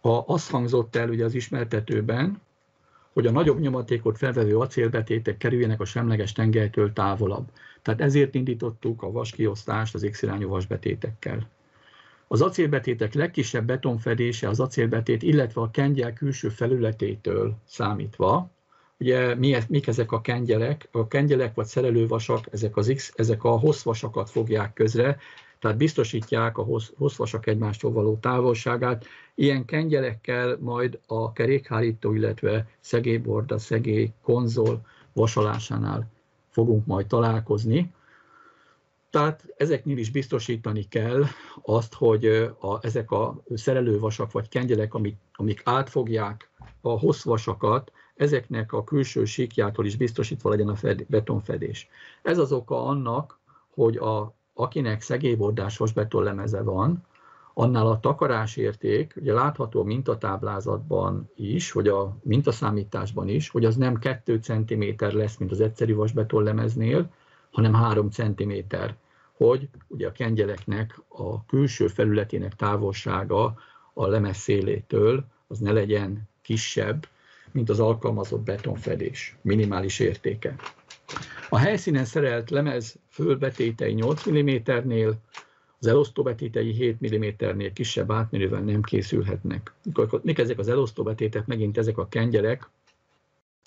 a, azt hangzott el ugye az ismertetőben, hogy a nagyobb nyomatékot felvevő acélbetétek kerüljenek a semleges tengelytől távolabb. Tehát ezért indítottuk a vaskiosztást az X-irányú vasbetétekkel. Az acélbetétek legkisebb betonfedése az acélbetét, illetve a kengyel külső felületétől számítva. Ugye mi, mik ezek a kengyelek? A kengyelek vagy szerelővasak, ezek, az X, ezek a hosszvasakat fogják közre, tehát biztosítják a hosszvasak egymástól való távolságát. Ilyen kengyelekkel majd a kerékhárító, illetve szegélyborda, szegély konzol vasalásánál fogunk majd találkozni. Tehát ezeknél is biztosítani kell azt, hogy a, ezek a szerelővasak vagy kengyelek, amik, amik átfogják a hosszvasakat, ezeknek a külső síkjától is biztosítva legyen a fed, betonfedés. Ez az oka annak, hogy a, akinek szegélybordás vasbetonlemeze van, annál a takarásérték, ugye látható a mintatáblázatban is, hogy a mintaszámításban is, hogy az nem 2 cm lesz, mint az egyszerű vasbetonlemeznél, hanem 3 cm, hogy ugye a kengyeleknek a külső felületének távolsága a lemez szélétől az ne legyen kisebb, mint az alkalmazott betonfedés minimális értéke. A helyszínen szerelt lemez fölbetétei 8 mm-nél, az elosztóbetétei 7 mm-nél kisebb átmérővel nem készülhetnek. Mik ezek az elosztóbetétek? Megint ezek a kengyelek,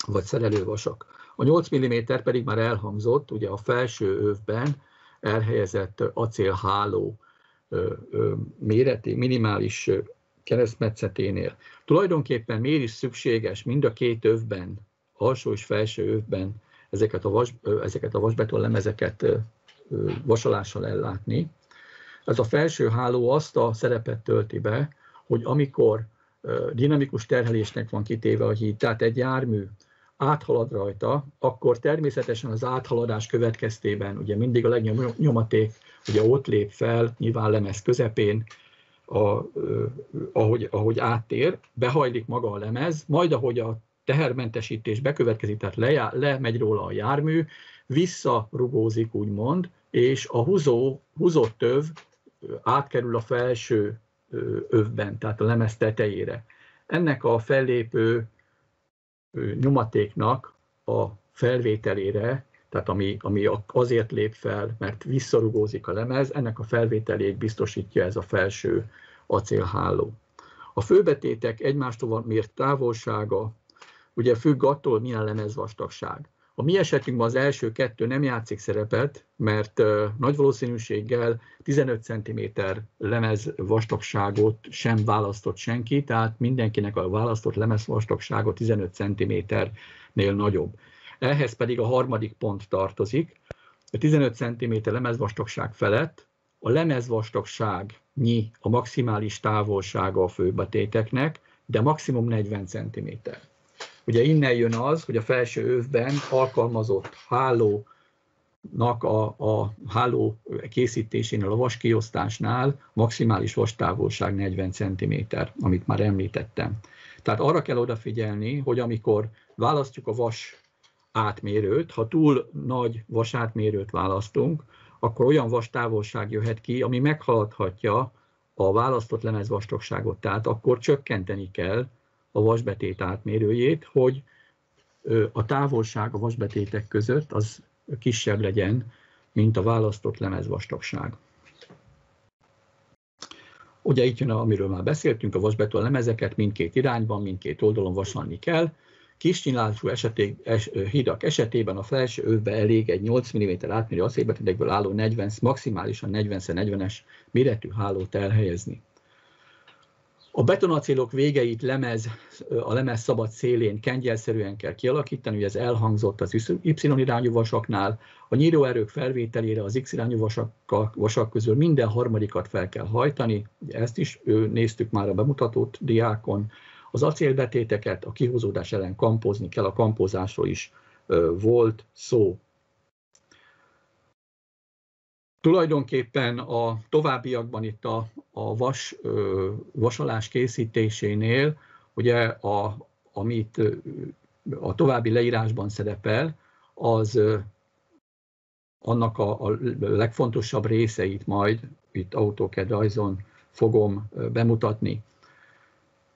vagy szerelővasak. A 8 mm pedig már elhangzott, ugye a felső övben elhelyezett acélháló méreti, minimális keresztmetszeténél. Tulajdonképpen miért is szükséges mind a két övben, alsó és felső övben ezeket a, vas, ezeket a vasbeton lemezeket vasalással ellátni? Ez a felső háló azt a szerepet tölti be, hogy amikor dinamikus terhelésnek van kitéve a híd, tehát egy jármű áthalad rajta, akkor természetesen az áthaladás következtében ugye mindig a legnagyobb nyomaték ugye ott lép fel, nyilván lemez közepén, a, ahogy, ahogy áttér, behajlik maga a lemez, majd ahogy a tehermentesítés bekövetkezik, tehát le, lemegy róla a jármű, visszarugózik úgymond, és a húzó, húzott öv átkerül a felső övben, tehát a lemez tetejére. Ennek a fellépő nyomatéknak a felvételére, tehát ami, ami azért lép fel, mert visszarugózik a lemez, ennek a felvételét biztosítja ez a felső acélháló. A főbetétek egymástól mért távolsága ugye függ attól, milyen lemezvastagság. A mi esetünkben az első kettő nem játszik szerepet, mert nagy valószínűséggel 15 cm lemez vastagságot sem választott senki, tehát mindenkinek a választott lemez vastagsága 15 cm-nél nagyobb. Ehhez pedig a harmadik pont tartozik. A 15 cm lemezvastagság felett a lemezvastagságnyi a maximális távolsága a főbetéteknek, de maximum 40 cm. Ugye innen jön az, hogy a felső övben alkalmazott hálónak a, a háló készítésénél, a vaskiosztásnál maximális vastávolság 40 cm, amit már említettem. Tehát arra kell odafigyelni, hogy amikor választjuk a vas átmérőt, ha túl nagy vasátmérőt választunk, akkor olyan vastávolság jöhet ki, ami meghaladhatja a választott lemezvastagságot, tehát akkor csökkenteni kell a vasbetét átmérőjét, hogy a távolság a vasbetétek között az kisebb legyen, mint a választott lemezvastagság. Ugye itt jön, amiről már beszéltünk, a vasbeton lemezeket mindkét irányban, mindkét oldalon vasalni kell, Kis nyilású eseté, es, hidak esetében a felső övbe elég egy 8 mm átmérő acélbetegekből álló 40, maximálisan 40-40-es méretű hálót elhelyezni. A betonacélok végeit lemez, a lemez szabad szélén kengyelszerűen kell kialakítani, ugye ez elhangzott az Y-irányú vasaknál, a nyíróerők felvételére az X-irányú vasak, vasak közül minden harmadikat fel kell hajtani, ugye ezt is néztük már a bemutatót diákon, az acélbetéteket a kihúzódás ellen kampozni kell, a kampozásról is volt szó. Tulajdonképpen a továbbiakban itt a, a vas, vasalás készítésénél, ugye a, amit a további leírásban szerepel, az annak a, a legfontosabb részeit majd itt AutoCAD rajzon fogom bemutatni.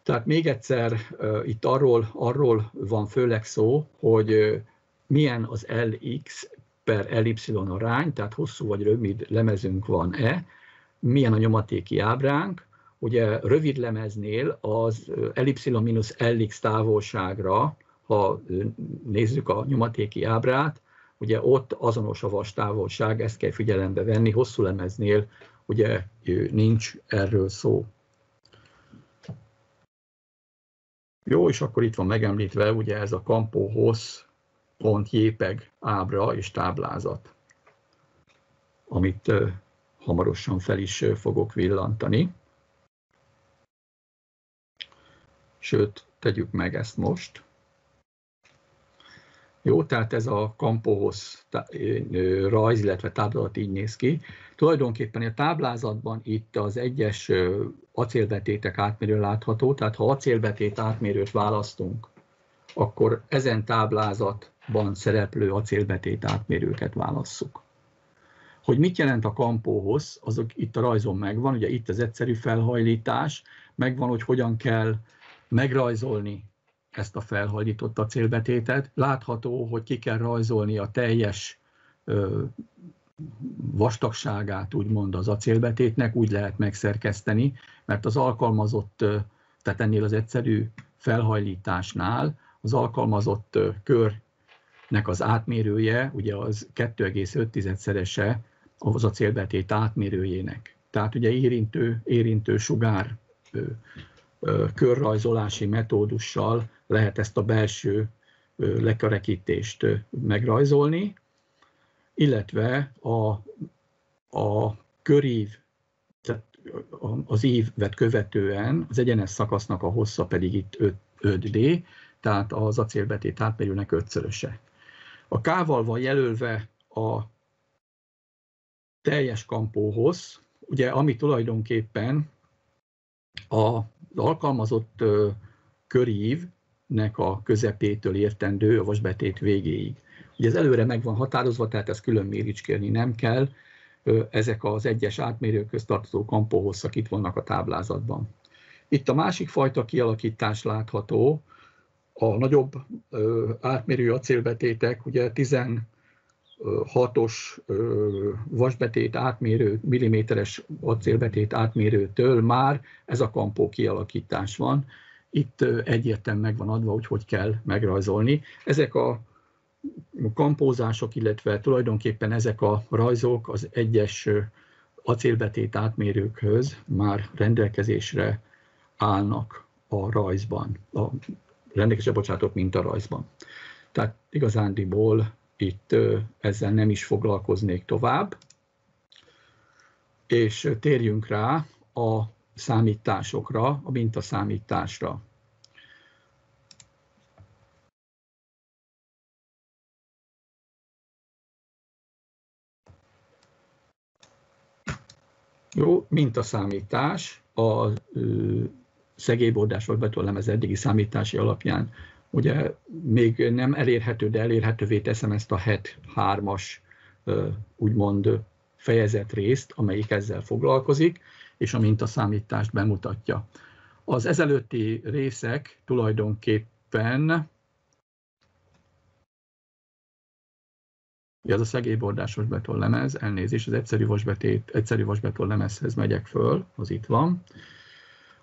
Tehát még egyszer itt arról, arról van főleg szó, hogy milyen az LX per LY arány, tehát hosszú vagy rövid lemezünk van-e, milyen a nyomatéki ábránk, ugye rövid lemeznél az LY-LX távolságra, ha nézzük a nyomatéki ábrát, ugye ott azonos a vas távolság, ezt kell figyelembe venni, hosszú lemeznél ugye nincs erről szó. Jó, és akkor itt van megemlítve ugye ez a kampóhoz pont JPEG ábra és táblázat, amit hamarosan fel is fogok villantani. Sőt, tegyük meg ezt most. Jó, tehát ez a kampóhoz rajz, illetve táblázat így néz ki. Tulajdonképpen a táblázatban itt az egyes acélbetétek átmérő látható, tehát ha acélbetét átmérőt választunk, akkor ezen táblázatban szereplő acélbetét átmérőket válasszuk. Hogy mit jelent a kampóhoz, azok itt a rajzon megvan, ugye itt az egyszerű felhajlítás, megvan, hogy hogyan kell megrajzolni ezt a felhajlított acélbetétet. Látható, hogy ki kell rajzolni a teljes vastagságát, úgymond az acélbetétnek, úgy lehet megszerkeszteni, mert az alkalmazott, tehát ennél az egyszerű felhajlításnál az alkalmazott körnek az átmérője, ugye az 2,5-szerese az acélbetét átmérőjének. Tehát ugye érintő, érintő sugár körrajzolási metódussal lehet ezt a belső lekerekítést megrajzolni, illetve a, a körív, tehát az ívet követően az egyenes szakasznak a hossza pedig itt 5, 5D, tehát az acélbetét átmérőnek ötszöröse. A K-val van jelölve a teljes kampóhoz, ugye ami tulajdonképpen az alkalmazott körívnek a közepétől értendő a vasbetét végéig. Ugye ez előre meg van határozva, tehát ezt külön méricskélni nem kell. Ezek az egyes átmérőköz tartozó kampóhosszak itt vannak a táblázatban. Itt a másik fajta kialakítás látható, a nagyobb átmérő acélbetétek, ugye 16-os vasbetét átmérő, milliméteres acélbetét átmérőtől már ez a kampó kialakítás van. Itt egyértelműen megvan adva, hogy hogy kell megrajzolni. Ezek a kampózások, illetve tulajdonképpen ezek a rajzok az egyes acélbetét átmérőkhöz már rendelkezésre állnak a rajzban, a rendelkezésre bocsátott rajzban. Tehát igazándiból itt ezzel nem is foglalkoznék tovább, és térjünk rá a számításokra, a mintaszámításra. Jó, mintaszámítás a szegélybordás vagy betollemez eddigi számítási alapján ugye még nem elérhető, de elérhetővé teszem ezt a HET 3-as úgymond fejezet részt, amelyik ezzel foglalkozik, és a mintaszámítást bemutatja. Az ezelőtti részek tulajdonképpen ez a szegélybordás vasbeton lemez, elnézés, az egyszerű vasbetét, egyszerű vasbeton lemezhez megyek föl, az itt van.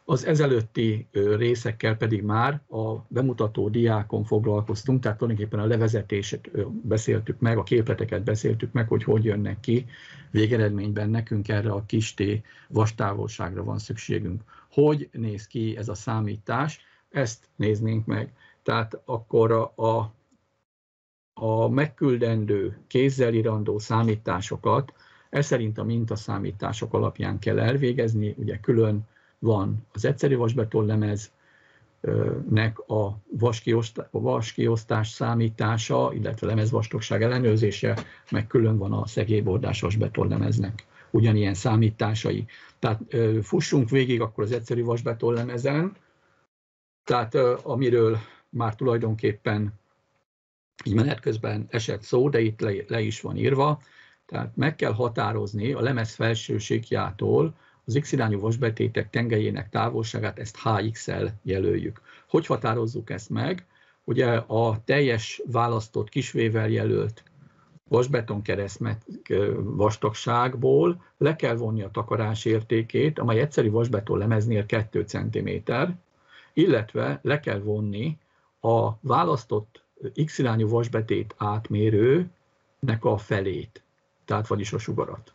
Az ezelőtti részekkel pedig már a bemutató diákon foglalkoztunk, tehát tulajdonképpen a levezetését beszéltük meg, a képleteket beszéltük meg, hogy hogy jönnek ki. Végeredményben nekünk erre a kis T vastávolságra van szükségünk. Hogy néz ki ez a számítás? Ezt néznénk meg. Tehát akkor a, a, a megküldendő, kézzel irandó számításokat, ez szerint a mintaszámítások alapján kell elvégezni, ugye külön van az egyszerű vasbeton lemeznek a vaskiosztás számítása, illetve lemezvastagság ellenőrzése, meg külön van a szegélybordás vasbeton lemeznek ugyanilyen számításai. Tehát fussunk végig akkor az egyszerű vasbeton lemezen, tehát amiről már tulajdonképpen így menet közben esett szó, de itt le, le is van írva, tehát meg kell határozni a lemez felső az x-irányú vasbetétek tengelyének távolságát, ezt hx-el jelöljük. Hogy határozzuk ezt meg? Ugye a teljes választott kisvével jelölt vasbeton keresztmet vastagságból le kell vonni a takarás értékét, amely egyszerű vasbeton lemeznél 2 cm, illetve le kell vonni a választott x-irányú vasbetét átmérőnek a felét, tehát vagyis a sugarat.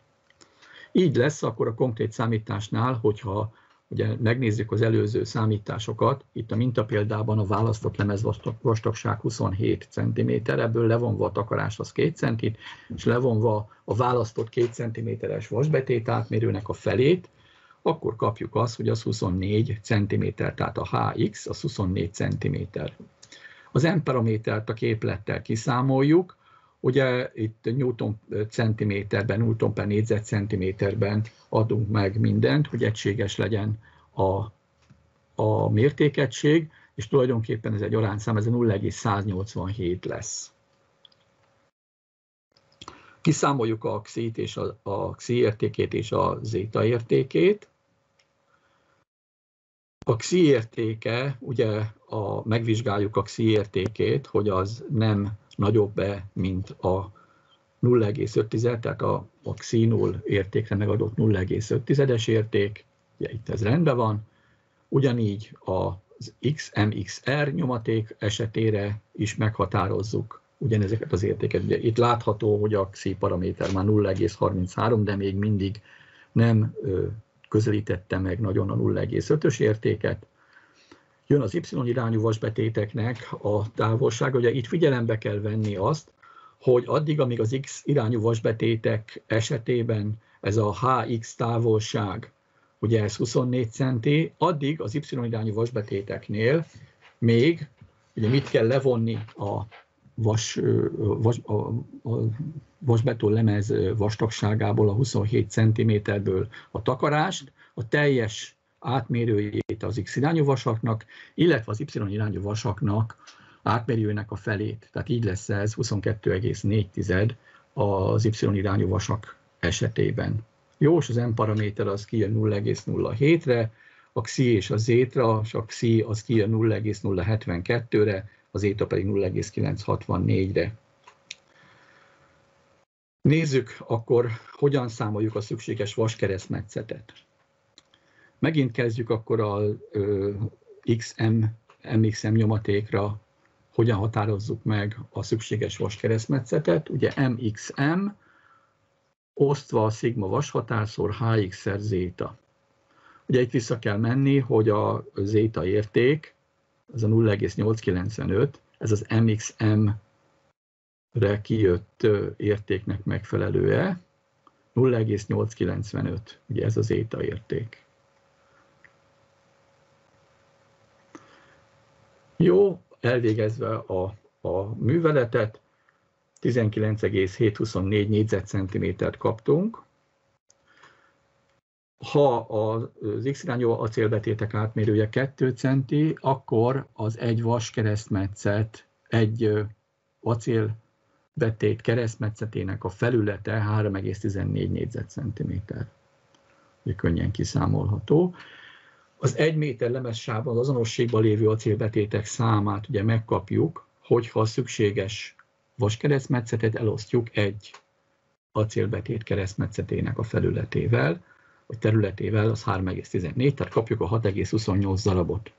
Így lesz akkor a konkrét számításnál, hogyha ugye megnézzük az előző számításokat, itt a mintapéldában a választott lemez vastagság 27 cm, ebből levonva a takarás az 2 cm, és levonva a választott 2 cm-es vasbetét átmérőnek a felét, akkor kapjuk azt, hogy az 24 cm, tehát a Hx az 24 cm. Az M paramétert a képlettel kiszámoljuk, Ugye itt Newton centiméterben, Newton per négyzetcentiméterben adunk meg mindent, hogy egységes legyen a, a mértékegység, és tulajdonképpen ez egy arányszám, ez a 0,187 lesz. Kiszámoljuk a xi és a, a xi értékét és a zéta értékét. A xi értéke, ugye a, megvizsgáljuk a xi értékét, hogy az nem nagyobb-e, mint a 0,5, tehát a, a xi0 értékre megadott 0,5-es érték, ugye itt ez rendben van, ugyanígy az XMXR nyomaték esetére is meghatározzuk ugyanezeket az értéket. Ugye itt látható, hogy a xi paraméter már 0,33, de még mindig nem közelítette meg nagyon a 0,5-ös értéket, jön az Y irányú vasbetéteknek a távolsága. Ugye itt figyelembe kell venni azt, hogy addig, amíg az X irányú vasbetétek esetében ez a HX távolság, ugye ez 24 centi, addig az Y irányú vasbetéteknél még, ugye mit kell levonni a vas, vas, a, a vasbeton lemez vastagságából, a 27 cm-ből a takarást, a teljes átmérőjét az X irányú vasaknak, illetve az Y irányú vasaknak átmérőjének a felét. Tehát így lesz ez 22,4 az Y irányú vasak esetében. Jó, és az M paraméter az kijön 0,07-re, a XI és a zétra, és a XI az kijön 0,072-re, az éta pedig 0,964-re. Nézzük akkor, hogyan számoljuk a szükséges vaskeresztmetszetet. Megint kezdjük akkor a XM, MXM nyomatékra, hogyan határozzuk meg a szükséges vaskeresztmetszetet. Ugye MXM osztva a szigma vashatárszor HX-szer zéta. Ugye itt vissza kell menni, hogy a zéta érték, az a 0,895, ez az MXM-re kijött értéknek megfelelőe, 0,895, ugye ez az zéta érték. Jó, elvégezve a, a műveletet, 19,724 négyzetcentimétert kaptunk. Ha az X irányú acélbetétek átmérője 2 centi, akkor az egy vas keresztmetszet, egy acélbetét keresztmetszetének a felülete 3,14 négyzetcentiméter. Könnyen kiszámolható az egy méter lemezsávban az azonosségban lévő acélbetétek számát ugye megkapjuk, hogyha szükséges vaskeresztmetszetet elosztjuk egy acélbetét keresztmetszetének a felületével, vagy területével, az 3,14, tehát kapjuk a 6,28 darabot.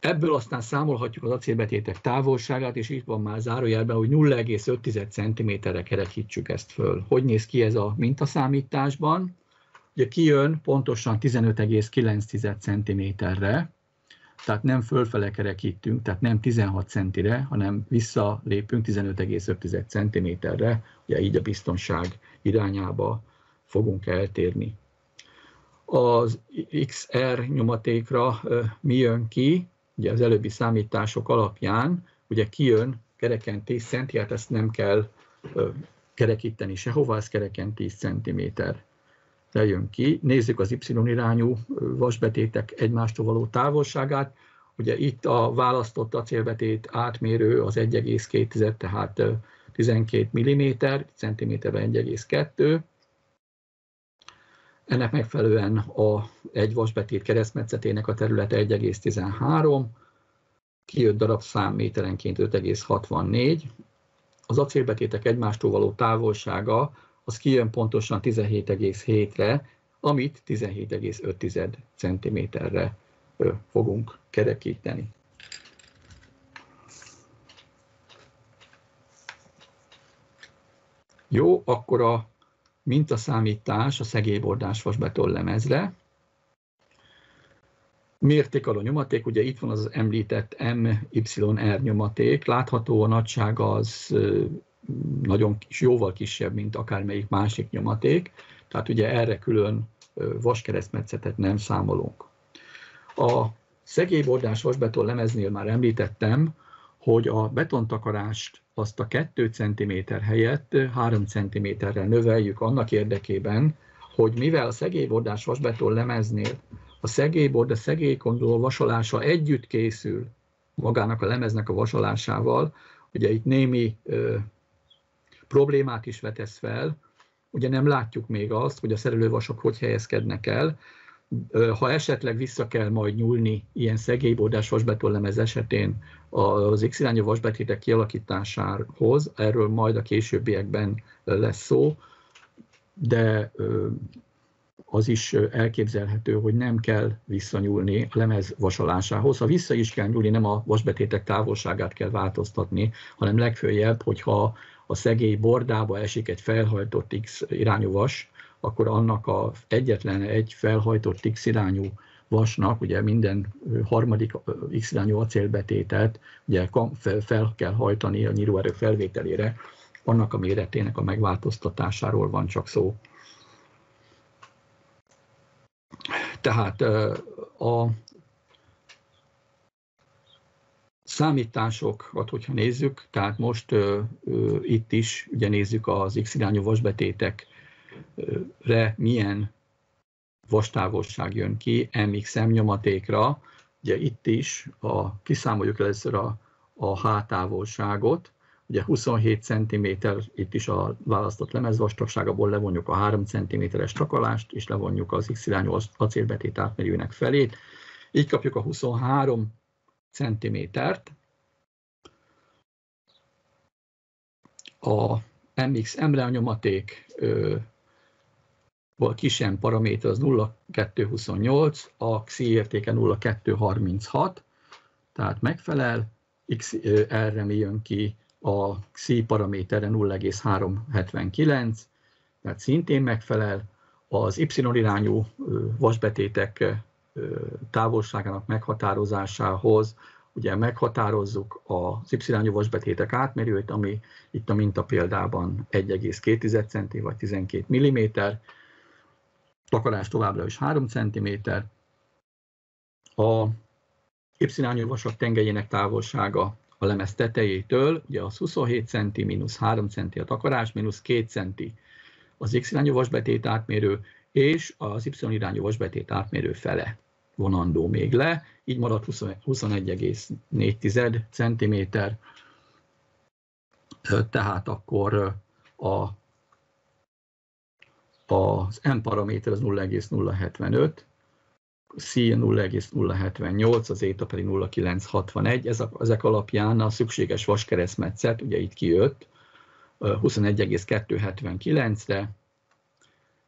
Ebből aztán számolhatjuk az acélbetétek távolságát, és itt van már zárójelben, hogy 0,5 cm-re kerekítsük ezt föl. Hogy néz ki ez a mintaszámításban? Ugye kijön pontosan 15,9 cm-re, tehát nem fölfele kerekítünk, tehát nem 16 centire, hanem visszalépünk 15,5 cm-re, ugye így a biztonság irányába fogunk eltérni. Az XR nyomatékra mi jön ki? Ugye az előbbi számítások alapján, ugye kijön kereken 10 cm, hát ezt nem kell kerekíteni sehova, ez kereken 10 cm jön ki. Nézzük az Y irányú vasbetétek egymástól való távolságát. Ugye itt a választott acélbetét átmérő az 1,2, tehát 12 mm, centiméterben 1,2. Ennek megfelelően a egy vasbetét keresztmetszetének a területe 1,13, kijött darabszám méterenként 5,64. Az acélbetétek egymástól való távolsága az kijön pontosan 17,7-re, amit 17,5 cm-re fogunk kerekíteni. Jó, akkor a mintaszámítás a szegélybordás vasbeton lemezre. Mértékaló nyomaték, ugye itt van az említett MYR nyomaték, látható a nagysága az nagyon kis, jóval kisebb, mint akármelyik másik nyomaték, tehát ugye erre külön vaskeresztmetszetet nem számolunk. A szegélybordás vasbeton lemeznél már említettem, hogy a betontakarást azt a 2 cm helyett 3 cm-rel növeljük annak érdekében, hogy mivel a szegélybordás vasbeton lemeznél a szegélybord, a szegélykondó vasolása együtt készül magának a lemeznek a vasolásával, ugye itt némi problémát is vetesz fel, ugye nem látjuk még azt, hogy a szerelővasok hogy helyezkednek el, ha esetleg vissza kell majd nyúlni ilyen szegélybordás vasbetonlemez esetén az x irányú vasbetétek kialakításához, erről majd a későbbiekben lesz szó, de az is elképzelhető, hogy nem kell visszanyúlni a lemez vasalásához. Ha vissza is kell nyúlni, nem a vasbetétek távolságát kell változtatni, hanem legfőjebb, hogyha a szegély bordába esik egy felhajtott X irányú vas, akkor annak a egyetlen egy felhajtott X irányú vasnak, ugye minden harmadik X irányú acélbetétet ugye fel kell hajtani a nyíróerő felvételére, annak a méretének a megváltoztatásáról van csak szó. Tehát a számításokat, hogyha nézzük, tehát most uh, uh, itt is ugye nézzük az x irányú vasbetétek re milyen vastávolság jön ki MXM nyomatékra. Ugye itt is a, kiszámoljuk először a, a H távolságot, ugye 27 cm, itt is a választott lemezvastagságából levonjuk a 3 cm-es csakalást, és levonjuk az X irányú acélbetét átmérőnek felét. Így kapjuk a 23 cm-t. A a nyomaték a kisebb paraméter az 0,228, a XI értéke 0,236, tehát megfelel, X, erre mi jön ki a XI paramétere 0,379, tehát szintén megfelel, az Y irányú vasbetétek távolságának meghatározásához ugye meghatározzuk az Y irányú vasbetétek átmérőt, ami itt a minta példában 1,2 cm vagy 12 mm, takarás továbbra is 3 cm. A y vasak tengelyének távolsága a lemez tetejétől, ugye az 27 cm, mínusz 3 cm a takarás, mínusz 2 cm az x irányú vasbetét átmérő, és az y irányú vasbetét átmérő fele vonandó még le, így marad 21,4 cm, tehát akkor a az M paraméter az 0,075, C 0,078, az éta pedig 0,961. ezek alapján a szükséges vaskeresztmetszet, ugye itt kijött, 21,279-re,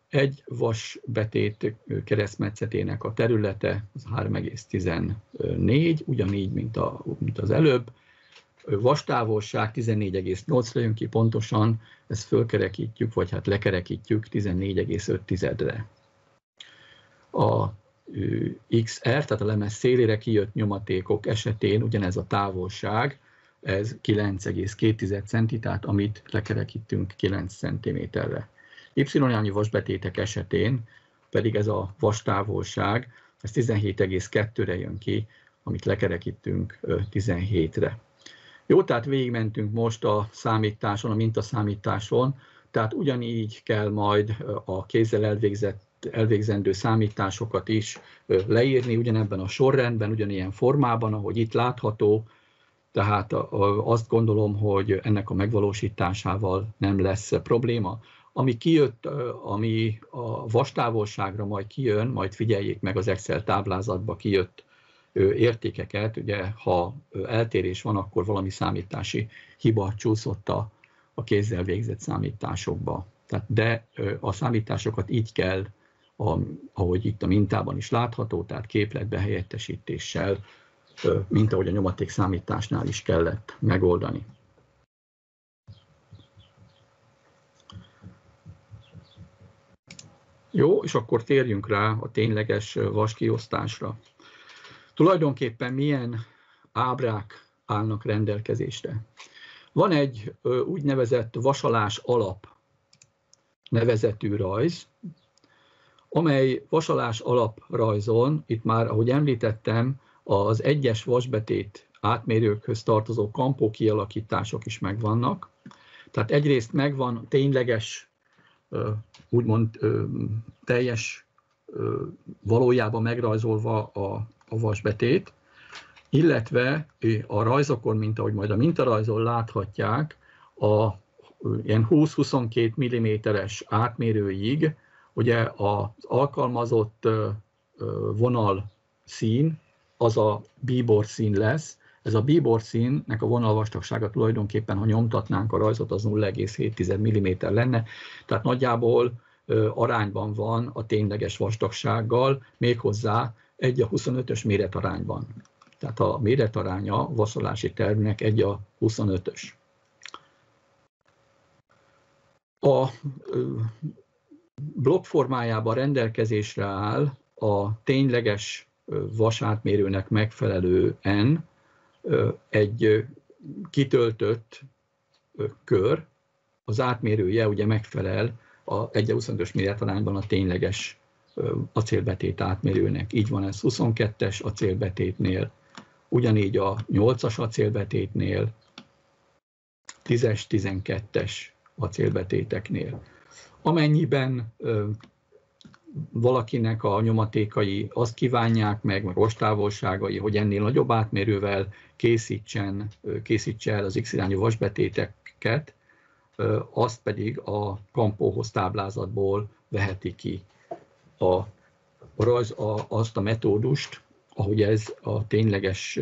egy vasbetét keresztmetszetének a területe az 3,14, ugyanígy, mint, a, mint az előbb, vastávolság 14,8-ra jön ki pontosan, ezt fölkerekítjük, vagy hát lekerekítjük 14,5-re. A XR, tehát a lemez szélére kijött nyomatékok esetén ugyanez a távolság, ez 9,2 cm, tehát amit lekerekítünk 9 cm-re. Y-irányú vasbetétek esetén pedig ez a vastávolság, ez 17,2-re jön ki, amit lekerekítünk 17-re. Jó, tehát végigmentünk most a számításon, a mintaszámításon, tehát ugyanígy kell majd a kézzel elvégzett elvégzendő számításokat is leírni ugyanebben a sorrendben, ugyanilyen formában, ahogy itt látható, tehát azt gondolom, hogy ennek a megvalósításával nem lesz probléma. Ami kijött, ami a vastávolságra majd kijön, majd figyeljék meg az Excel táblázatba kijött értékeket, ugye ha eltérés van, akkor valami számítási hiba csúszott a, a kézzel végzett számításokba. Tehát, de a számításokat így kell, ahogy itt a mintában is látható, tehát képletbe helyettesítéssel, mint ahogy a nyomaték számításnál is kellett megoldani. Jó, és akkor térjünk rá a tényleges vaskiosztásra. Tulajdonképpen milyen ábrák állnak rendelkezésre? Van egy úgynevezett vasalás alap nevezetű rajz, amely vasalás alaprajzon, itt már, ahogy említettem, az egyes vasbetét átmérőkhöz tartozó kampó kialakítások is megvannak. Tehát egyrészt megvan tényleges, úgymond teljes, valójában megrajzolva a, a vasbetét, illetve a rajzokon, mint ahogy majd a mintarajzon láthatják, a ilyen 20-22 mm-es átmérőig ugye az alkalmazott vonal szín, az a bíbor szín lesz. Ez a bíbor színnek a vonalvastagsága tulajdonképpen, ha nyomtatnánk a rajzot, az 0,7 mm lenne, tehát nagyjából arányban van a tényleges vastagsággal, méghozzá 1 a 25-ös méretarányban. Tehát a méretaránya vaszolási tervnek 1 a 25-ös. A blokk formájában rendelkezésre áll a tényleges vasátmérőnek megfelelően egy kitöltött kör, az átmérője ugye megfelel a 1-25-ös méretarányban a tényleges acélbetét átmérőnek. Így van ez 22-es acélbetétnél, ugyanígy a 8-as acélbetétnél, 10-es, 12-es acélbetéteknél. Amennyiben valakinek a nyomatékai azt kívánják meg, meg ostávolságai, hogy ennél nagyobb átmérővel készítsen, készítse el az x-irányú vasbetéteket, azt pedig a kampóhoz táblázatból veheti ki a, rajz, a, azt a metódust, ahogy ez a tényleges,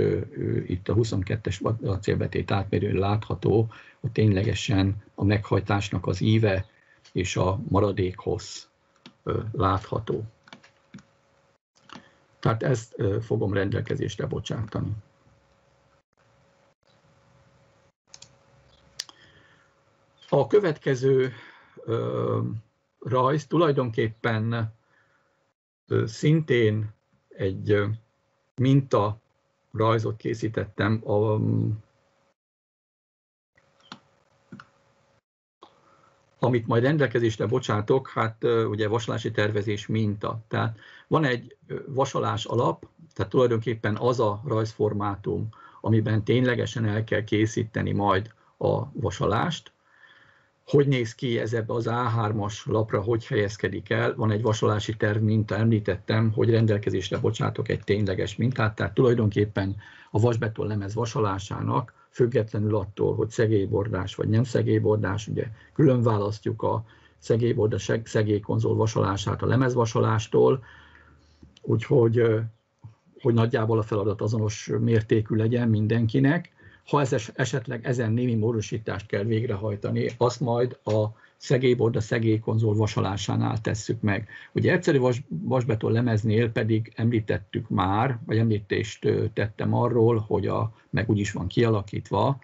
itt a 22-es acélbetét átmérőn látható, a ténylegesen a meghajtásnak az íve és a maradékhoz látható. Tehát ezt fogom rendelkezésre bocsátani. A következő rajz tulajdonképpen szintén egy minta rajzot készítettem amit majd rendelkezésre bocsátok, hát ugye vasalási tervezés minta. Tehát van egy vasalás alap, tehát tulajdonképpen az a rajzformátum, amiben ténylegesen el kell készíteni majd a vasalást. Hogy néz ki ez ebbe az A3-as lapra, hogy helyezkedik el? Van egy vasalási terv minta, említettem, hogy rendelkezésre bocsátok egy tényleges mintát, tehát tulajdonképpen a vasbeton lemez vasalásának függetlenül attól, hogy szegélybordás vagy nem szegélybordás, ugye külön választjuk a szegélyborda szegélykonzol vasalását a lemezvasalástól, úgyhogy hogy nagyjából a feladat azonos mértékű legyen mindenkinek. Ha ez esetleg ezen némi módosítást kell végrehajtani, azt majd a szegélyborda szegélykonzol vasalásánál tesszük meg. Ugye egyszerű vas, vasbeton lemeznél pedig említettük már, vagy említést tettem arról, hogy a, meg úgy is van kialakítva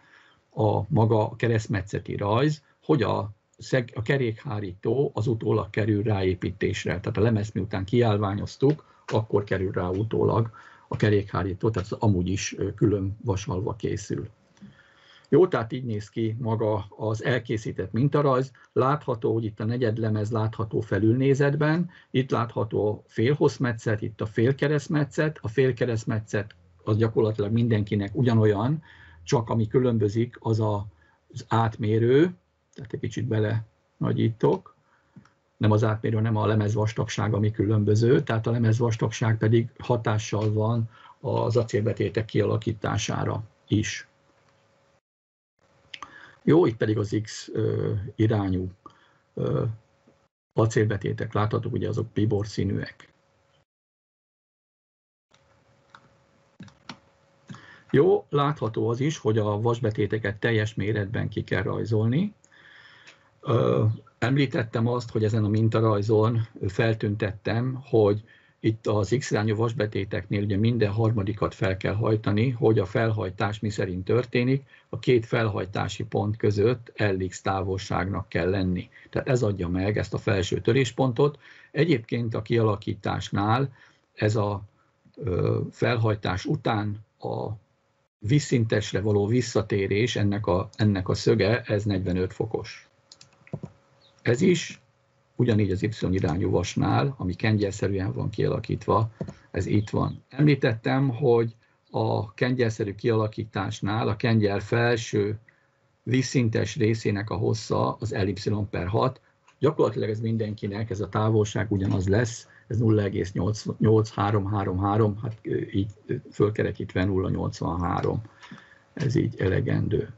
a maga a keresztmetszeti rajz, hogy a, szeg, a kerékhárító az utólag kerül ráépítésre. Tehát a lemez miután kiállványoztuk, akkor kerül rá utólag a kerékhárító, tehát amúgy is külön vasalva készül. Jó, tehát így néz ki maga az elkészített mintarajz. Látható, hogy itt a negyedlemez látható felülnézetben, itt látható a félhosszmetszet, itt a félkeresztmetszet. A félkeresztmetszet az gyakorlatilag mindenkinek ugyanolyan, csak ami különbözik, az a, az átmérő, tehát egy kicsit bele nagyítok, nem az átmérő, hanem a lemez vastagság, ami különböző, tehát a lemez vastagság pedig hatással van az acélbetétek kialakítására is. Jó, itt pedig az X irányú acélbetétek láthatók, ugye azok pibor színűek. Jó, látható az is, hogy a vasbetéteket teljes méretben ki kell rajzolni. Említettem azt, hogy ezen a mintarajzon feltüntettem, hogy itt az x-irányú vasbetéteknél ugye minden harmadikat fel kell hajtani, hogy a felhajtás mi szerint történik, a két felhajtási pont között LX távolságnak kell lenni. Tehát ez adja meg ezt a felső töréspontot. Egyébként a kialakításnál ez a felhajtás után a vízszintesre való visszatérés, ennek a, ennek a szöge, ez 45 fokos. Ez is ugyanígy az Y irányú vasnál, ami kengyelszerűen van kialakítva, ez itt van. Említettem, hogy a kengyelszerű kialakításnál a kengyel felső vízszintes részének a hossza az LY per 6. Gyakorlatilag ez mindenkinek, ez a távolság ugyanaz lesz, ez 0,8333, hát így fölkerekítve 0,83. Ez így elegendő.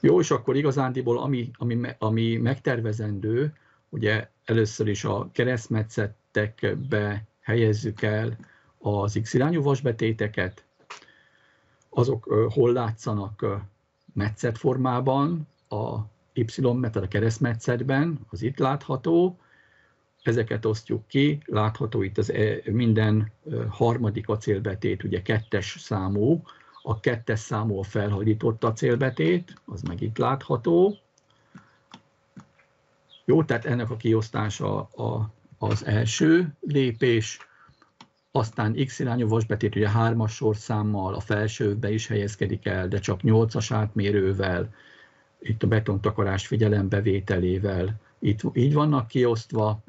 Jó, és akkor igazándiból ami, ami, ami megtervezendő, ugye először is a keresztmetszettekbe helyezzük el az X-irányú vasbetéteket, azok hol látszanak metszet formában, a Y-metet a keresztmetszetben, az itt látható, ezeket osztjuk ki, látható itt az minden harmadik acélbetét, ugye kettes számú, a kettes számú a felhajlított acélbetét, az meg itt látható. Jó, tehát ennek a kiosztása a, az első lépés, aztán X irányú vasbetét ugye hármas sorszámmal a felsőbe is helyezkedik el, de csak 8-as átmérővel, itt a betontakarás figyelembevételével, itt így vannak kiosztva.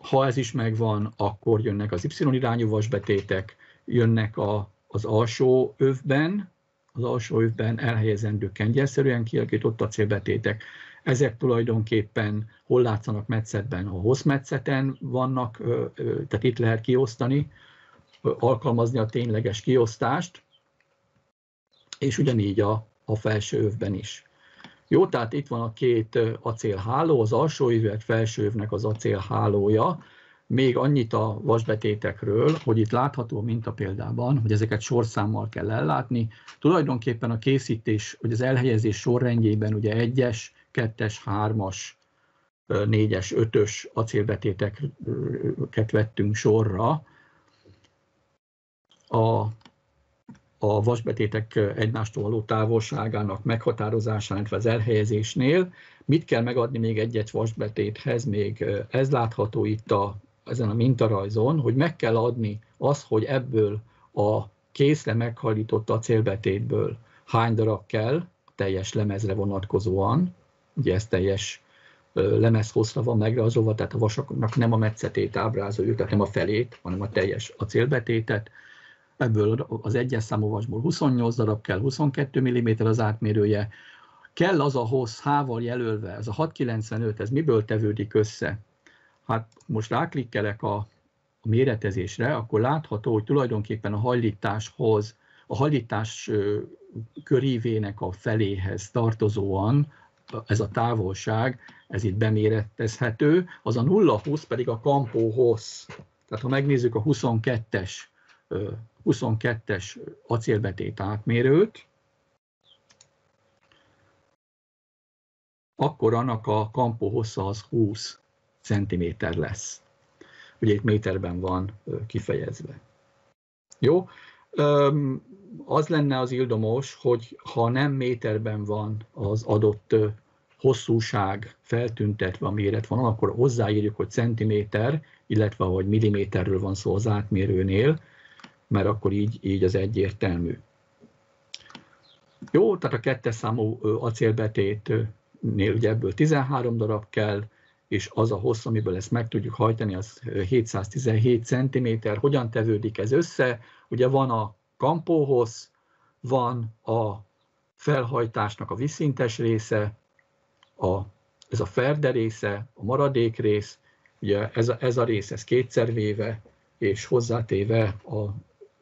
Ha ez is megvan, akkor jönnek az Y irányú vasbetétek, jönnek a, az alsó övben, az alsó övben elhelyezendő kengyelszerűen kialakított acélbetétek. Ezek tulajdonképpen hol látszanak metszetben? A hosszmetszeten vannak, tehát itt lehet kiosztani, alkalmazni a tényleges kiosztást, és ugyanígy a, a felső övben is. Jó, tehát itt van a két acélháló, az alsó övek felső övnek az acélhálója, még annyit a vasbetétekről, hogy itt látható a mintapéldában, hogy ezeket sorszámmal kell ellátni. Tulajdonképpen a készítés, hogy az elhelyezés sorrendjében ugye egyes, kettes, hármas, négyes, ötös acélbetéteket vettünk sorra. A, a vasbetétek egymástól való távolságának meghatározásán, illetve az elhelyezésnél. Mit kell megadni még egy-egy vasbetéthez? Még ez látható itt a ezen a mintarajzon, hogy meg kell adni az, hogy ebből a készre meghajlított acélbetétből hány darab kell, teljes lemezre vonatkozóan, ugye ez teljes lemezhosszra van megrajzolva, tehát a vasaknak nem a metszetét ábrázoljuk, tehát nem a felét, hanem a teljes acélbetétet. Ebből az egyes számú vasból 28 darab kell, 22 mm az átmérője. Kell az a hossz H-val jelölve, ez a 695, ez miből tevődik össze? Hát most ráklikkelek a, a méretezésre, akkor látható, hogy tulajdonképpen a hajlításhoz, a hajlítás körívének a feléhez tartozóan ez a távolság, ez itt beméretezhető, az a 0-20 pedig a kampó hossz. Tehát ha megnézzük a 22-es 22-es acélbetét átmérőt, akkor annak a kampó hossza az 20 centiméter lesz. Ugye itt méterben van kifejezve. Jó? Az lenne az ildomos, hogy ha nem méterben van az adott hosszúság feltüntetve a méret van, akkor hozzáírjuk, hogy centiméter, illetve hogy milliméterről van szó az átmérőnél, mert akkor így, így az egyértelmű. Jó, tehát a kettes számú acélbetétnél ugye ebből 13 darab kell, és az a hossz, amiből ezt meg tudjuk hajtani, az 717 cm. Hogyan tevődik ez össze? Ugye van a kampóhossz, van a felhajtásnak a vízszintes része, a, ez a ferde része, a maradék rész, ugye ez a, ez a rész, ez kétszer véve, és hozzátéve a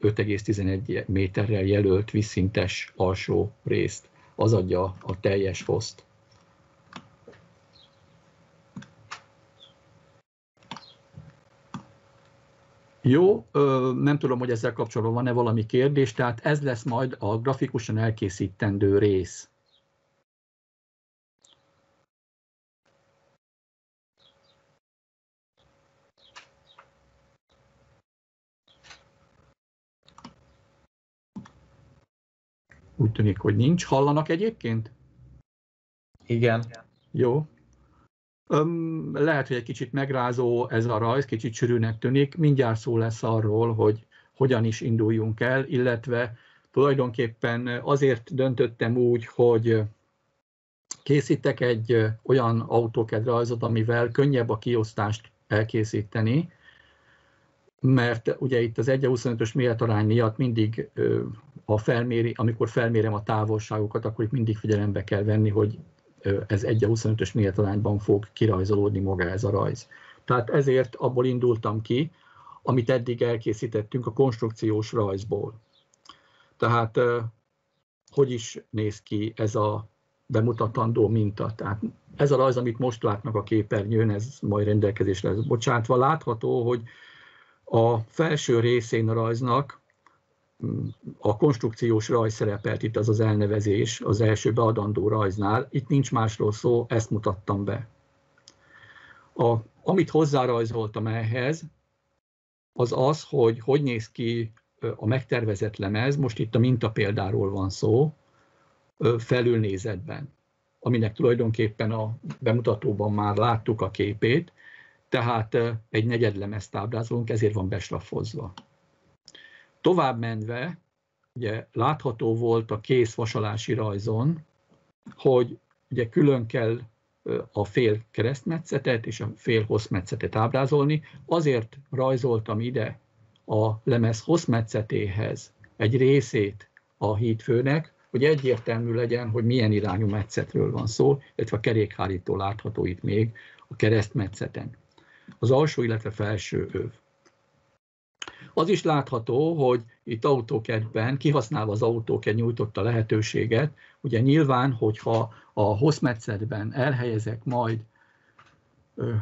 5,11 méterrel jelölt vízszintes alsó részt, az adja a teljes hoszt. Jó, nem tudom, hogy ezzel kapcsolatban van-e valami kérdés, tehát ez lesz majd a grafikusan elkészítendő rész. Úgy tűnik, hogy nincs. Hallanak egyébként? Igen. Jó. Öm, lehet, hogy egy kicsit megrázó ez a rajz, kicsit sűrűnek tűnik. Mindjárt szó lesz arról, hogy hogyan is induljunk el, illetve tulajdonképpen azért döntöttem úgy, hogy készítek egy olyan AutoCAD rajzot, amivel könnyebb a kiosztást elkészíteni, mert ugye itt az 1-25-ös méretarány miatt mindig, a felméri, amikor felmérem a távolságokat, akkor itt mindig figyelembe kell venni, hogy ez 1-25-ös mértarányban fog kirajzolódni maga ez a rajz. Tehát ezért abból indultam ki, amit eddig elkészítettünk a konstrukciós rajzból. Tehát hogy is néz ki ez a bemutatandó minta. Tehát ez a rajz, amit most látnak a képernyőn, ez majd rendelkezésre lesz bocsátva, látható, hogy a felső részén a rajznak a konstrukciós rajz szerepelt itt az az elnevezés az első beadandó rajznál. Itt nincs másról szó, ezt mutattam be. A, amit hozzárajzoltam ehhez, az az, hogy hogy néz ki a megtervezett lemez, most itt a mintapéldáról van szó, felülnézetben, aminek tulajdonképpen a bemutatóban már láttuk a képét, tehát egy negyedlemezt ábrázolunk, ezért van beslafozva. Tovább menve, ugye látható volt a kész vasalási rajzon, hogy ugye külön kell a fél keresztmetszetet és a fél hosszmetszetet ábrázolni. Azért rajzoltam ide a lemez hosszmetszetéhez egy részét a hídfőnek, hogy egyértelmű legyen, hogy milyen irányú metszetről van szó, illetve a kerékhárító látható itt még a keresztmetszeten. Az alsó, illetve felső öv. Az is látható, hogy itt AutoCAD-ben, kihasználva az AutoCAD nyújtotta lehetőséget, ugye nyilván, hogyha a hosszmetszetben elhelyezek majd ö,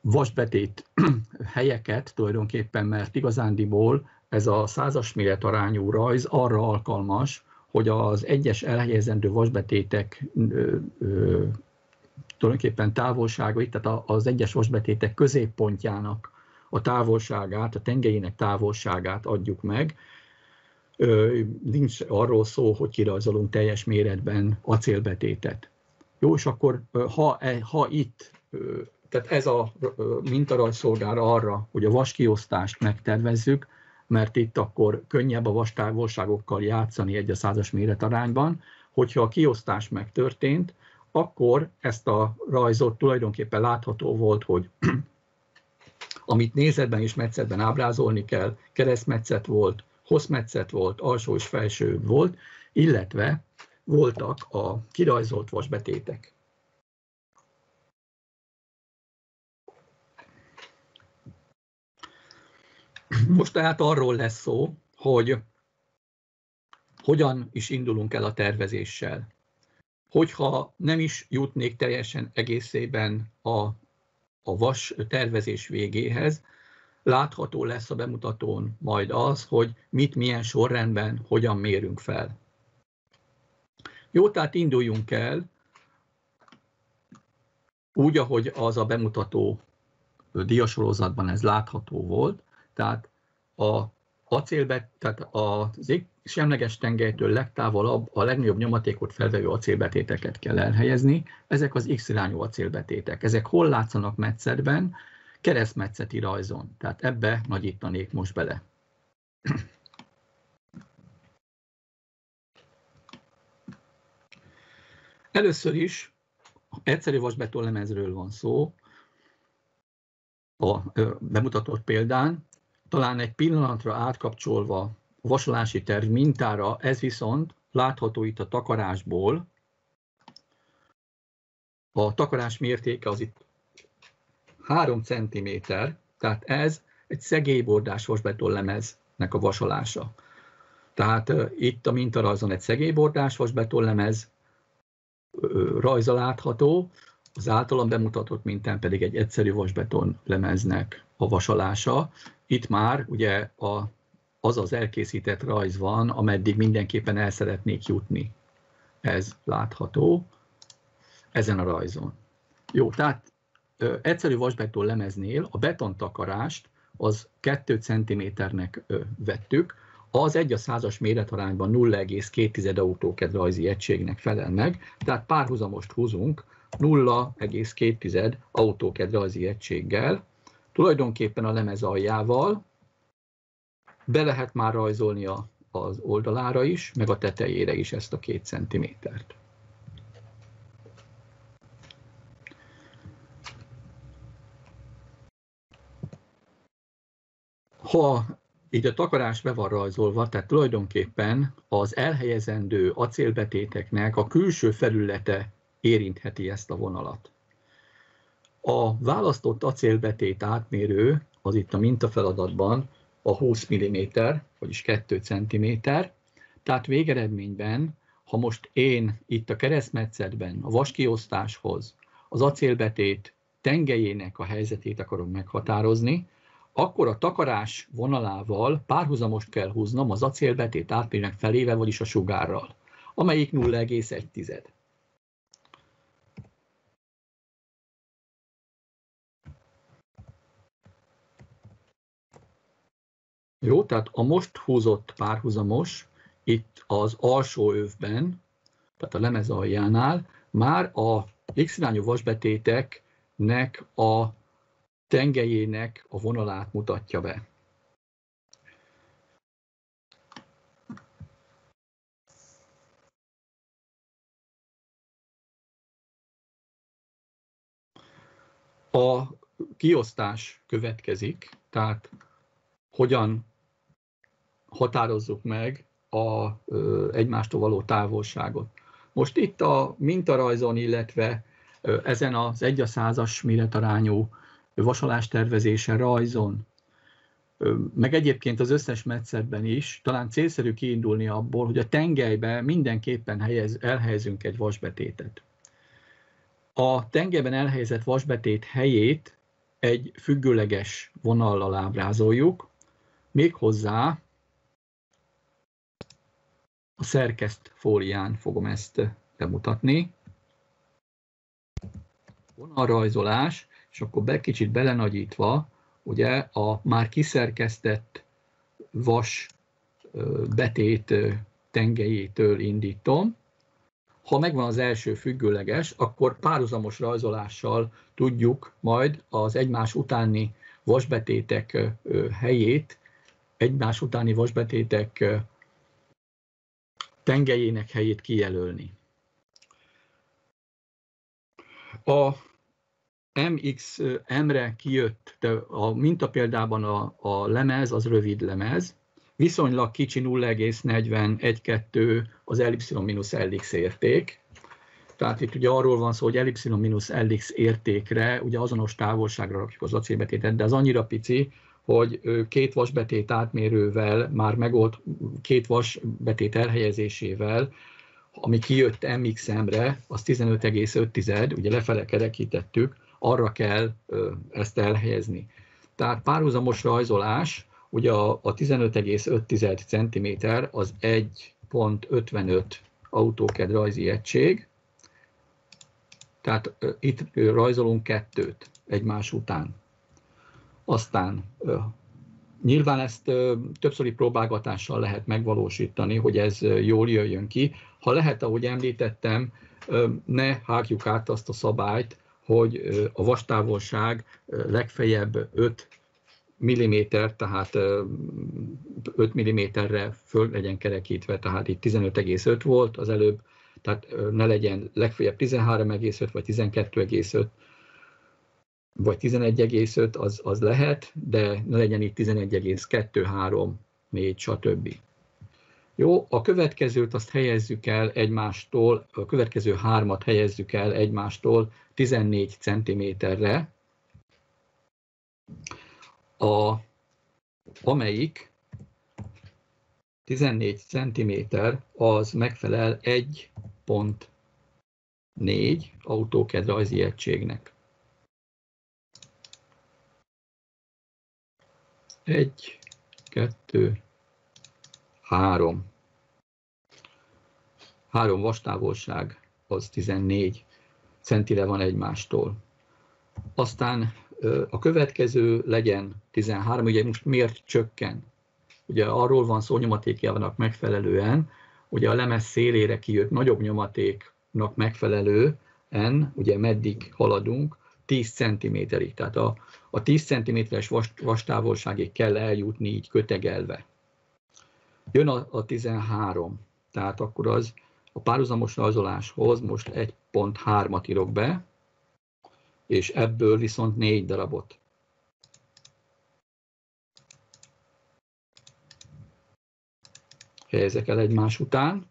vasbetét helyeket tulajdonképpen, mert igazándiból ez a százas méretarányú rajz arra alkalmas, hogy az egyes elhelyezendő vasbetétek ö, ö, tulajdonképpen távolságait, tehát az egyes vasbetétek középpontjának a távolságát, a tengelyének távolságát adjuk meg. Nincs arról szó, hogy kirajzolunk teljes méretben acélbetétet. Jó, és akkor ha, e, ha itt, tehát ez a mintarajz szolgál arra, hogy a vaskiosztást megtervezzük, mert itt akkor könnyebb a vastávolságokkal játszani egy a százas méretarányban, hogyha a kiosztás megtörtént, akkor ezt a rajzot tulajdonképpen látható volt, hogy amit nézetben és metszetben ábrázolni kell, keresztmetszet volt, hosszmetszet volt, alsó és felső volt, illetve voltak a kirajzolt vasbetétek. Most tehát arról lesz szó, hogy hogyan is indulunk el a tervezéssel. Hogyha nem is jutnék teljesen egészében a a vas tervezés végéhez, látható lesz a bemutatón majd az, hogy mit milyen sorrendben hogyan mérünk fel. Jó, tehát induljunk el úgy, ahogy az a bemutató diasorozatban ez látható volt, tehát a acélbet, tehát az semleges tengelytől legtávolabb a legnagyobb nyomatékot felvevő acélbetéteket kell elhelyezni. Ezek az X-irányú acélbetétek. Ezek hol látszanak metszetben? Keresztmetszeti rajzon. Tehát ebbe nagyítanék most bele. Először is egyszerű vasbetonlemezről van szó, a bemutatott példán, talán egy pillanatra átkapcsolva vasolási terv mintára, ez viszont látható itt a takarásból. A takarás mértéke az itt 3 cm, tehát ez egy szegélybordás vasbetonlemeznek a vasolása. Tehát itt a mintarajzon egy szegélybordás vasbetonlemez uh, rajza látható, az általam bemutatott mintán pedig egy egyszerű vasbeton lemeznek a vasalása. Itt már ugye a, az az elkészített rajz van, ameddig mindenképpen el szeretnék jutni. Ez látható ezen a rajzon. Jó, tehát ö, egyszerű vasbeton lemeznél a betontakarást az 2 cm-nek vettük, az egy a százas méretarányban 0,2 autóked rajzi egységnek felel meg, tehát párhuzamost húzunk 0,2 autóked rajzi egységgel, tulajdonképpen a lemez aljával, be lehet már rajzolni a, az oldalára is, meg a tetejére is ezt a két centimétert. Ha így a takarás be van rajzolva, tehát tulajdonképpen az elhelyezendő acélbetéteknek a külső felülete érintheti ezt a vonalat. A választott acélbetét átmérő, az itt a mintafeladatban a 20 mm, vagyis 2 cm, tehát végeredményben, ha most én itt a keresztmetszetben a vaskiosztáshoz az acélbetét tengelyének a helyzetét akarom meghatározni, akkor a takarás vonalával párhuzamost kell húznom az acélbetét átmérőnek felével, vagyis a sugárral, amelyik 0,1. Jó, tehát a most húzott párhuzamos itt az alsó övben, tehát a lemez aljánál már a x-irányú vasbetéteknek a tengelyének a vonalát mutatja be. A kiosztás következik, tehát hogyan határozzuk meg a egymástól való távolságot. Most itt a mintarajzon, illetve ezen az egy a százas méretarányú vasalás tervezése rajzon, meg egyébként az összes metszetben is, talán célszerű kiindulni abból, hogy a tengelybe mindenképpen helyez, elhelyezünk egy vasbetétet. A tengelyben elhelyezett vasbetét helyét egy függőleges vonallal ábrázoljuk, méghozzá a szerkeszt fólián fogom ezt bemutatni. Vonalrajzolás, és akkor be kicsit belenagyítva, ugye a már kiszerkesztett vas betét tengelyétől indítom. Ha megvan az első függőleges, akkor párhuzamos rajzolással tudjuk majd az egymás utáni vasbetétek helyét, egymás utáni vasbetétek tengelyének helyét kijelölni. A MX-M-re kijött, de a mintapéldában a, a lemez az rövid lemez, viszonylag kicsi 0,41-2 az ellipszilon-lx érték. Tehát itt ugye arról van szó, hogy ellipszilon-lx értékre ugye azonos távolságra rakjuk az acélbetétet, de az annyira pici, hogy két vasbetét átmérővel, már megold két vasbetét elhelyezésével, ami kijött MXM-re, az 15,5, ugye lefele kerekítettük, arra kell ezt elhelyezni. Tehát párhuzamos rajzolás, ugye a, 15,5 cm az 1.55 autóked rajzi egység, tehát itt rajzolunk kettőt egymás után. Aztán nyilván ezt többszöri próbálgatással lehet megvalósítani, hogy ez jól jöjjön ki. Ha lehet, ahogy említettem, ne hágjuk át azt a szabályt, hogy a vastávolság legfeljebb 5 mm, tehát 5 mm-re föl legyen kerekítve, tehát itt 15,5 volt az előbb, tehát ne legyen legfeljebb 13,5 vagy 12,5 vagy 11,5 az, az lehet, de ne legyen itt 11,2, 3, 4, stb. Jó, a következőt azt helyezzük el egymástól, a következő hármat helyezzük el egymástól 14 cm-re, a, amelyik 14 cm az megfelel 1.4 autókedv rajzi egységnek. Egy, kettő, három. Három vastávolság az 14 centire van egymástól. Aztán a következő legyen 13, ugye most miért csökken? Ugye arról van szó nyomatékjának megfelelően, ugye a lemez szélére kijött nagyobb nyomatéknak megfelelően, ugye meddig haladunk, 10 cm-ig. Tehát a, a 10 cm-es vas, vastávolságig kell eljutni így kötegelve. Jön a, a 13, tehát akkor az a párhuzamos rajzoláshoz most 1.3-at írok be, és ebből viszont négy darabot. Helyezek el egymás után.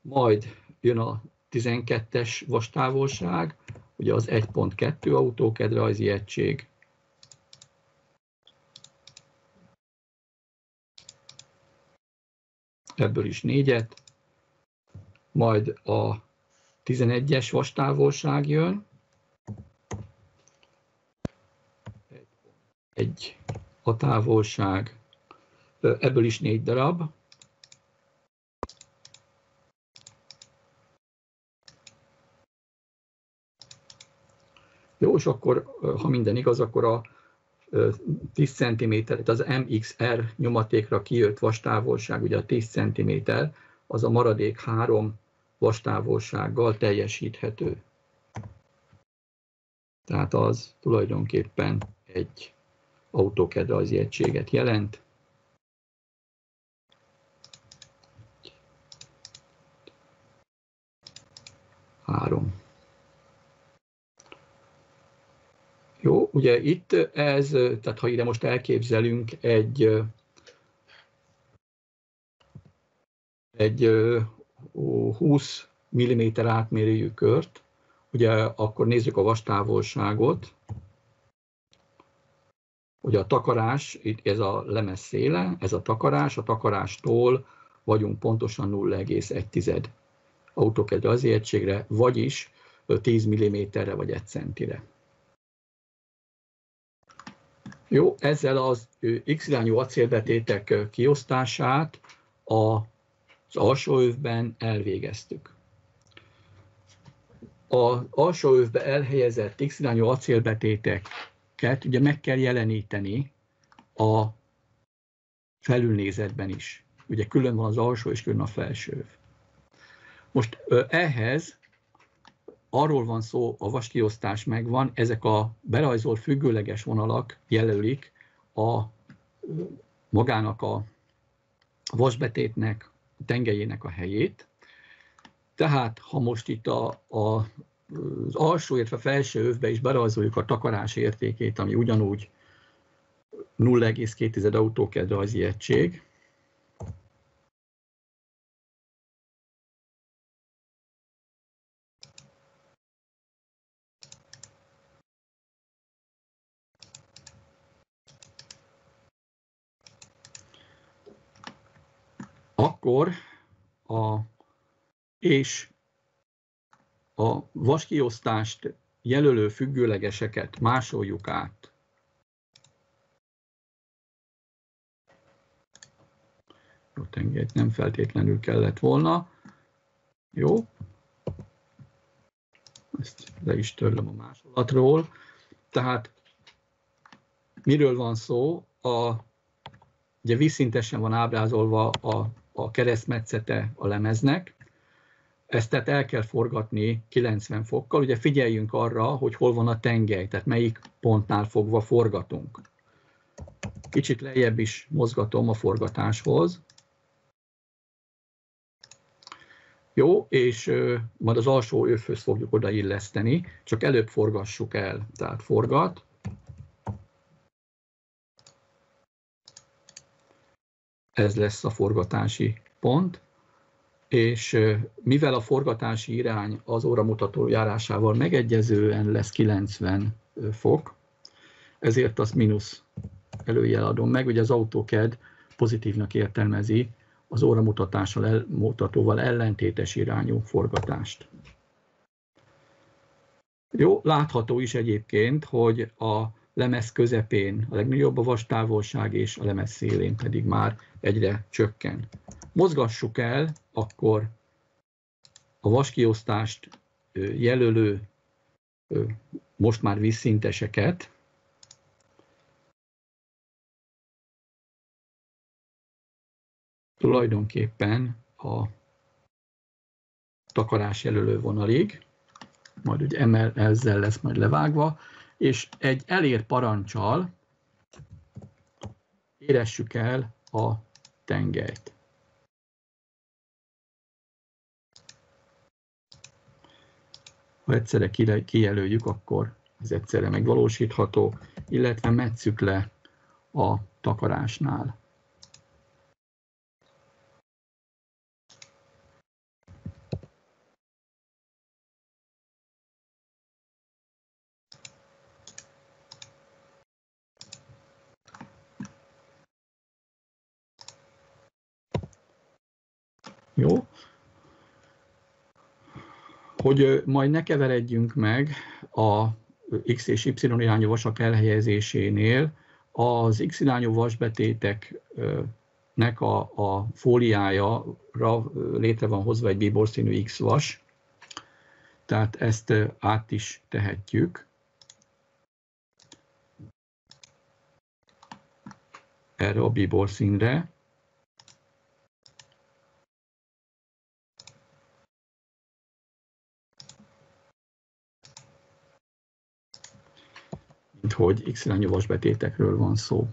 Majd jön a 12-es vastávolság, ugye az 1.2 autóked rajzi egység. Ebből is négyet. Majd a 11-es vastávolság jön. Egy a távolság, ebből is négy darab. Jó, és akkor, ha minden igaz, akkor a 10 cm, az MXR nyomatékra kijött vastávolság, ugye a 10 cm, az a maradék három vastávolsággal teljesíthető. Tehát az tulajdonképpen egy rajzi egységet jelent. Három. Jó, ugye itt ez, tehát ha ide most elképzelünk egy egy 20 mm átmérőjű kört, ugye akkor nézzük a vastávolságot, ugye a takarás, itt ez a lemez széle, ez a takarás, a takarástól vagyunk pontosan 0,1 AutoCAD az egységre, vagyis 10 mm-re vagy 1 centire. Jó, ezzel az X irányú acélbetétek kiosztását az alsó övben elvégeztük. Az alsó övbe elhelyezett x irányú acélbetéteket ugye meg kell jeleníteni a felülnézetben is. Ugye külön van az alsó és külön a felső öv. Most ehhez arról van szó, a vaskiosztás megvan, ezek a berajzolt függőleges vonalak jelölik a magának a vasbetétnek tengelyének a helyét. Tehát, ha most itt a, a, az alsó, illetve felső övbe is berajzoljuk a takarás értékét, ami ugyanúgy 0,2 autóked rajzi egység, akkor a, és a vaskiosztást jelölő függőlegeseket másoljuk át. Jó, tengelyt nem feltétlenül kellett volna. Jó. Ezt le is törlöm a másolatról. Tehát miről van szó? A, ugye vízszintesen van ábrázolva a a keresztmetszete a lemeznek, ezt tehát el kell forgatni 90 fokkal. Ugye figyeljünk arra, hogy hol van a tengely, tehát melyik pontnál fogva forgatunk. Kicsit lejjebb is mozgatom a forgatáshoz. Jó, és majd az alsó övhöz fogjuk odailleszteni, csak előbb forgassuk el. Tehát forgat, ez lesz a forgatási pont, és mivel a forgatási irány az óramutató járásával megegyezően lesz 90 fok, ezért azt mínusz előjel adom meg, ugye az AutoCAD pozitívnak értelmezi az óramutatással mutatóval ellentétes irányú forgatást. Jó, látható is egyébként, hogy a lemez közepén a legnagyobb a vastávolság, és a lemez szélén pedig már egyre csökken. Mozgassuk el akkor a vaskiosztást jelölő most már vízszinteseket, tulajdonképpen a takarás jelölő vonalig, majd ugye emel, ezzel lesz majd levágva, és egy elér parancsal éressük el a tengelyt. Ha egyszerre kijelöljük, akkor ez egyszerre megvalósítható, illetve metszük le a takarásnál. Jó? Hogy majd ne keveredjünk meg a X és Y irányú vasak elhelyezésénél, az X irányú vasbetéteknek a, a fóliája létre van hozva egy bíbor színű X vas, tehát ezt át is tehetjük. erre a bíbor hogy x irányú vasbetétekről van szó.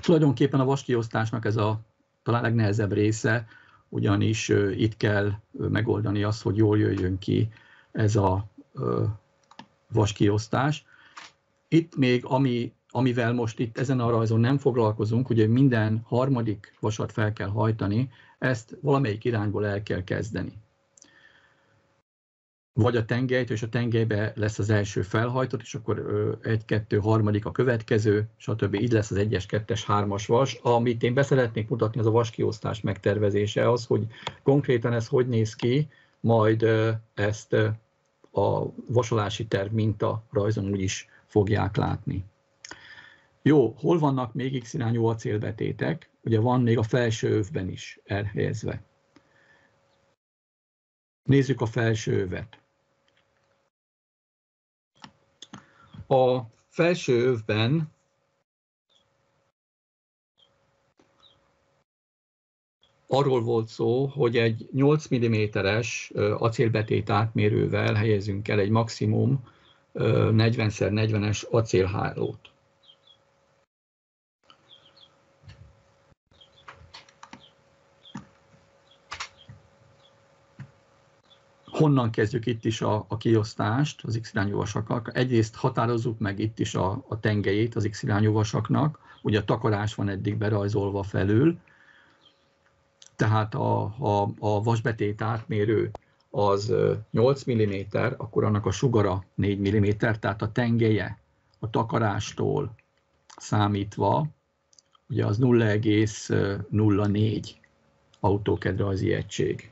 Tulajdonképpen a vaskiosztásnak ez a talán legnehezebb része, ugyanis itt kell megoldani azt, hogy jól jöjjön ki ez a vaskiosztás. Itt még, ami, amivel most itt ezen a rajzon nem foglalkozunk, ugye minden harmadik vasat fel kell hajtani, ezt valamelyik irányból el kell kezdeni vagy a tengelyt, és a tengelybe lesz az első felhajtott, és akkor egy, kettő, harmadik a következő, stb. Így lesz az egyes, kettes, hármas vas. Amit én beszeretnék mutatni, az a vaskiosztás megtervezése, az, hogy konkrétan ez hogy néz ki, majd ezt a vasolási terv minta rajzon úgy is fogják látni. Jó, hol vannak még X irányú acélbetétek? Ugye van még a felső övben is elhelyezve. Nézzük a felső övet. A felső övben arról volt szó, hogy egy 8 mm-es acélbetét átmérővel helyezünk el egy maximum 40x40-es acélhálót. Honnan kezdjük itt is a, a kiosztást az x-irányú vasakkal. Egyrészt határozzuk meg itt is a, a tengelyét az x-irányú vasaknak, ugye a takarás van eddig berajzolva felül, tehát a, a, a vasbetét átmérő az 8 mm, akkor annak a sugara 4 mm, tehát a tengelye a takarástól számítva, ugye az 0,04 autókedrajzi egység.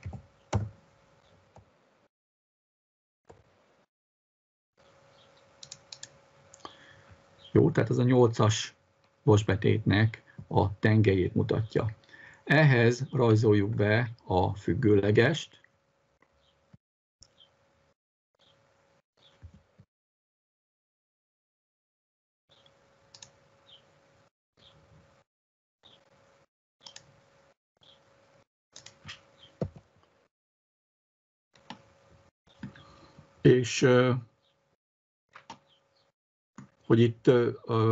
Jó, tehát az a 8-as vasbetétnek a tengelyét mutatja. Ehhez rajzoljuk be a függőlegest, és hogy itt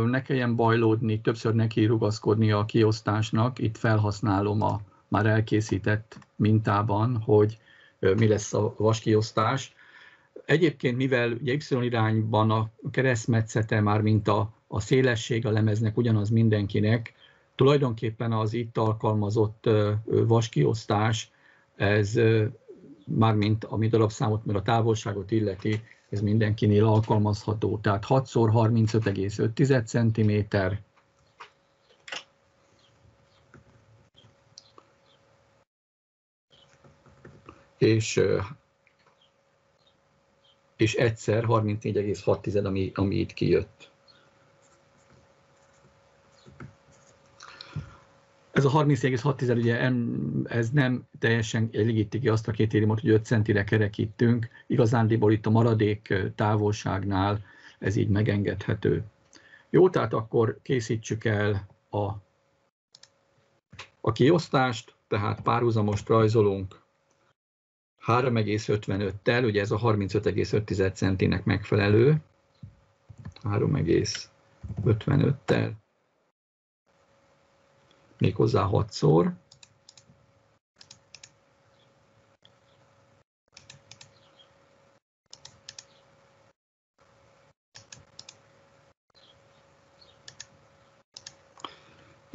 ne kelljen bajlódni, többször neki rugaszkodni a kiosztásnak, itt felhasználom a már elkészített mintában, hogy mi lesz a vaskiosztás. Egyébként, mivel ugye Y irányban a keresztmetszete már mint a, a szélesség a lemeznek ugyanaz mindenkinek, tulajdonképpen az itt alkalmazott vaskiosztás, ez mármint ami darabszámot, mert a távolságot illeti, ez mindenkinél alkalmazható. Tehát 6x35,5 cm, és és egyszer 34,6, ami, ami itt kijött. Ez a 30,6 ugye ez nem teljesen elégíti ki azt a kritériumot, hogy 5 centire kerekítünk. Igazándiból itt a maradék távolságnál ez így megengedhető. Jó, tehát akkor készítsük el a, a kiosztást, tehát párhuzamost rajzolunk 3,55-tel, ugye ez a 35,5 centinek megfelelő, 3,55-tel, méghozzá 6-szor,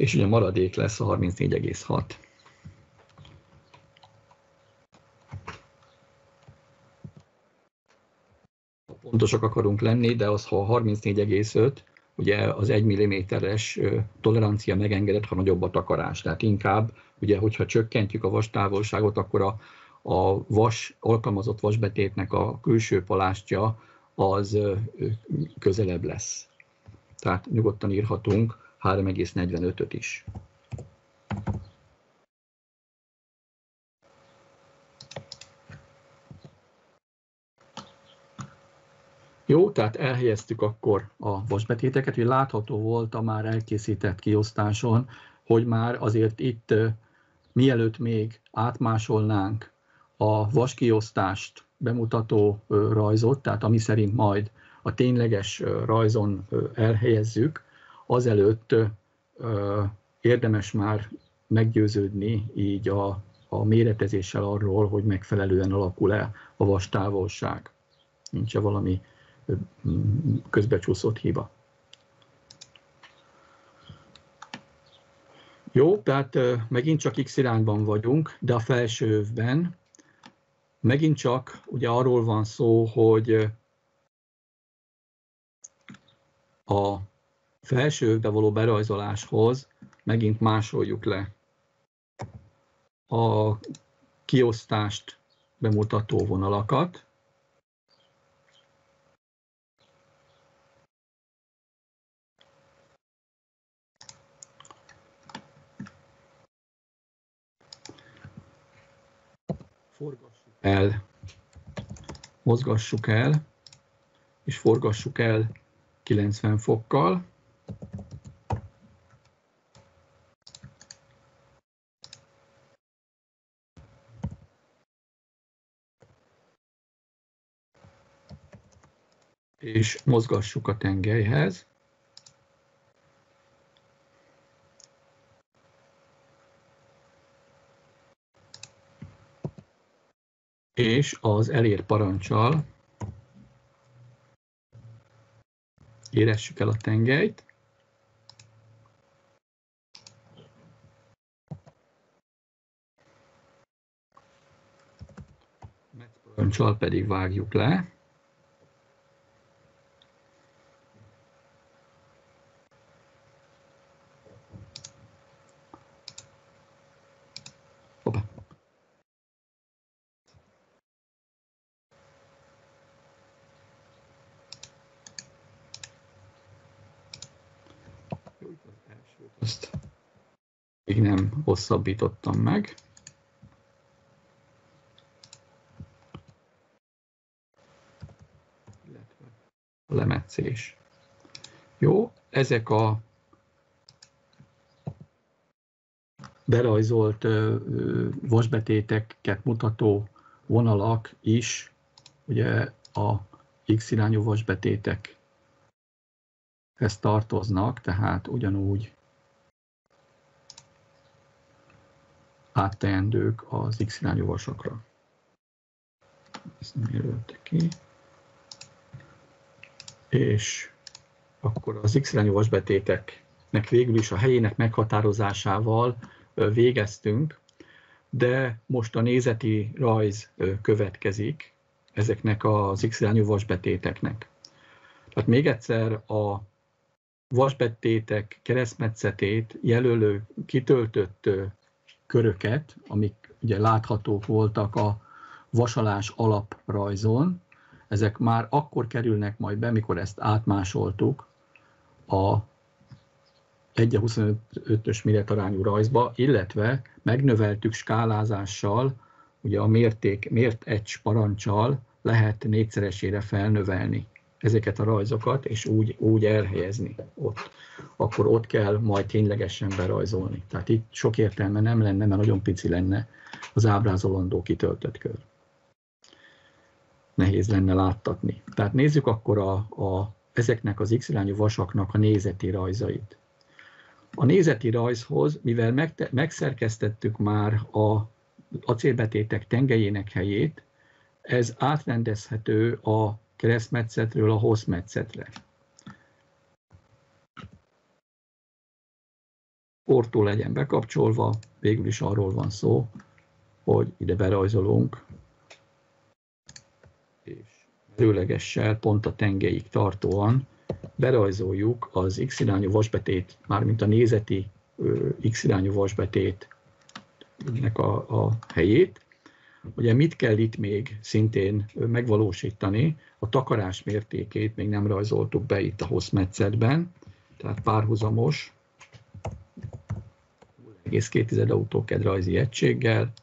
és ugye maradék lesz a 34,6. Pontosak akarunk lenni, de az, ha 34,5, ugye az 1 mm-es tolerancia megengedett, ha nagyobb a takarás. Tehát inkább, ugye, hogyha csökkentjük a vas távolságot, akkor a, a vas, alkalmazott vasbetétnek a külső palástja az közelebb lesz. Tehát nyugodtan írhatunk 3,45-öt is. Jó, tehát elhelyeztük akkor a vasbetéteket, hogy látható volt a már elkészített kiosztáson, hogy már azért itt mielőtt még átmásolnánk a vaskiosztást bemutató rajzot, tehát ami szerint majd a tényleges rajzon elhelyezzük, azelőtt érdemes már meggyőződni így a, a méretezéssel arról, hogy megfelelően alakul-e a vas távolság. Nincs-e valami közbecsúszott hiba. Jó, tehát megint csak x irányban vagyunk, de a felső övben megint csak ugye arról van szó, hogy a felső övbe való berajzoláshoz megint másoljuk le a kiosztást bemutató vonalakat, forgassuk el, mozgassuk el, és forgassuk el 90 fokkal. És mozgassuk a tengelyhez. És az elér parancsal éressük el a tengelyt, parancsal pedig vágjuk le. Hosszabbítottam meg. Illetve lemetszés. Jó, ezek a berajzolt vasbetéteket mutató vonalak is ugye a X irányú vasbetétek ezt tartoznak, tehát ugyanúgy átteendők az X irányú vasakra. Ezt nem jelölte ki. És akkor az X irányú vasbetéteknek végül is a helyének meghatározásával végeztünk, de most a nézeti rajz következik ezeknek az X irányú vasbetéteknek. Tehát még egyszer a vasbetétek keresztmetszetét jelölő kitöltött köröket, amik ugye láthatók voltak a vasalás alaprajzon. ezek már akkor kerülnek majd be, mikor ezt átmásoltuk a 1 25-ös méretarányú rajzba, illetve megnöveltük skálázással, ugye a mérték, mért egy parancsal lehet négyszeresére felnövelni ezeket a rajzokat, és úgy, úgy elhelyezni ott. Akkor ott kell majd ténylegesen berajzolni. Tehát itt sok értelme nem lenne, mert nagyon pici lenne az ábrázolandó kitöltött kör. Nehéz lenne láttatni. Tehát nézzük akkor a, a, ezeknek az x-irányú vasaknak a nézeti rajzait. A nézeti rajzhoz, mivel meg, megszerkesztettük már a acélbetétek tengelyének helyét, ez átrendezhető a keresztmetszetről a hosszmetszetre. Ortó legyen bekapcsolva, végül is arról van szó, hogy ide berajzolunk, és előlegessel pont a tengelyig tartóan berajzoljuk az x-irányú vasbetét, mármint a nézeti x-irányú vasbetétnek a, a helyét. Ugye mit kell itt még szintén megvalósítani? A takarás mértékét még nem rajzoltuk be itt a hosszmetszetben, tehát párhuzamos 0,2 autóked rajzi egységgel,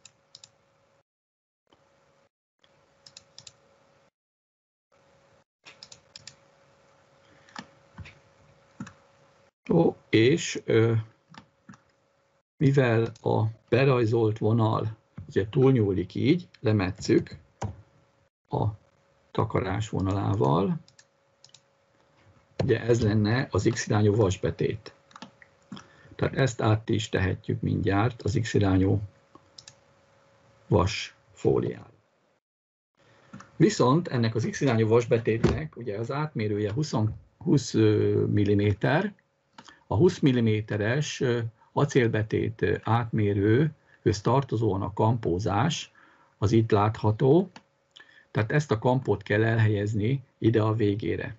Ó, és mivel a berajzolt vonal ugye túlnyúlik így, lemetszük a takarás vonalával, ugye ez lenne az x-irányú vasbetét. Tehát ezt át is tehetjük mindjárt az x-irányú vas fóliára. Viszont ennek az x-irányú vasbetétnek ugye az átmérője 20, 20 mm, a 20 mm-es acélbetét átmérő tartozóan a kampózás, az itt látható, tehát ezt a kampót kell elhelyezni ide a végére.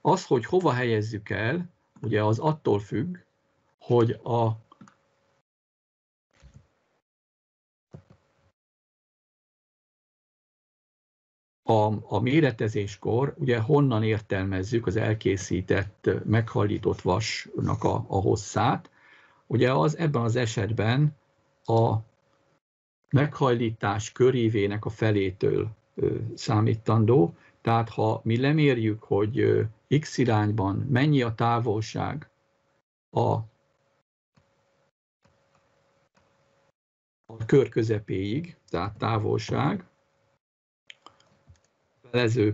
Az, hogy hova helyezzük el, ugye az attól függ, hogy a a, a méretezéskor ugye honnan értelmezzük az elkészített, meghallított vasnak a, a hosszát. Ugye az ebben az esetben a meghajlítás körívének a felétől számítandó, tehát ha mi lemérjük, hogy x irányban mennyi a távolság a, a kör közepéig, tehát távolság,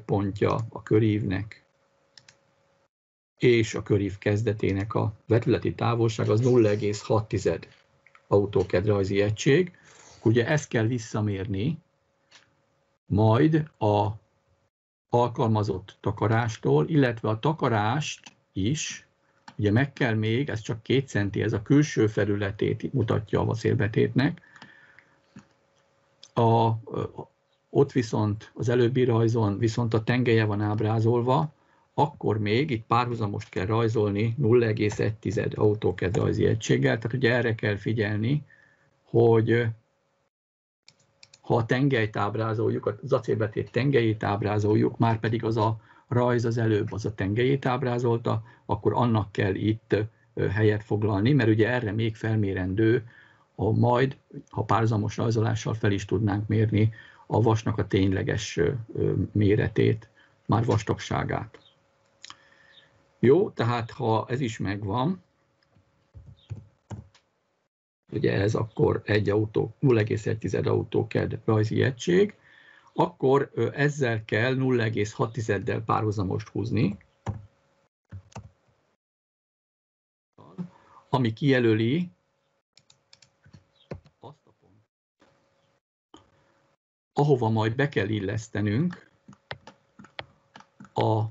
pontja a körívnek és a körív kezdetének a vetületi távolság az 0,6 autóked rajzi egység. Ugye ezt kell visszamérni majd a alkalmazott takarástól, illetve a takarást is, ugye meg kell még, ez csak két centi, ez a külső felületét mutatja a szélbetétnek, a, ott viszont az előbbi rajzon viszont a tengelye van ábrázolva, akkor még itt párhuzamost kell rajzolni 0,1 autóked rajzi egységgel, tehát ugye erre kell figyelni, hogy ha a tengelyt ábrázoljuk, az acélbetét tengelyét ábrázoljuk, már pedig az a rajz az előbb az a tengelyét ábrázolta, akkor annak kell itt helyet foglalni, mert ugye erre még felmérendő, a majd, ha párhuzamos rajzolással fel is tudnánk mérni a vasnak a tényleges méretét, már vastagságát. Jó, tehát ha ez is megvan, ugye ez akkor egy autó, 0,1 autóked rajzi egység, akkor ezzel kell 0,6-del párhuzamost húzni, ami kijelöli ahova majd be kell illesztenünk a,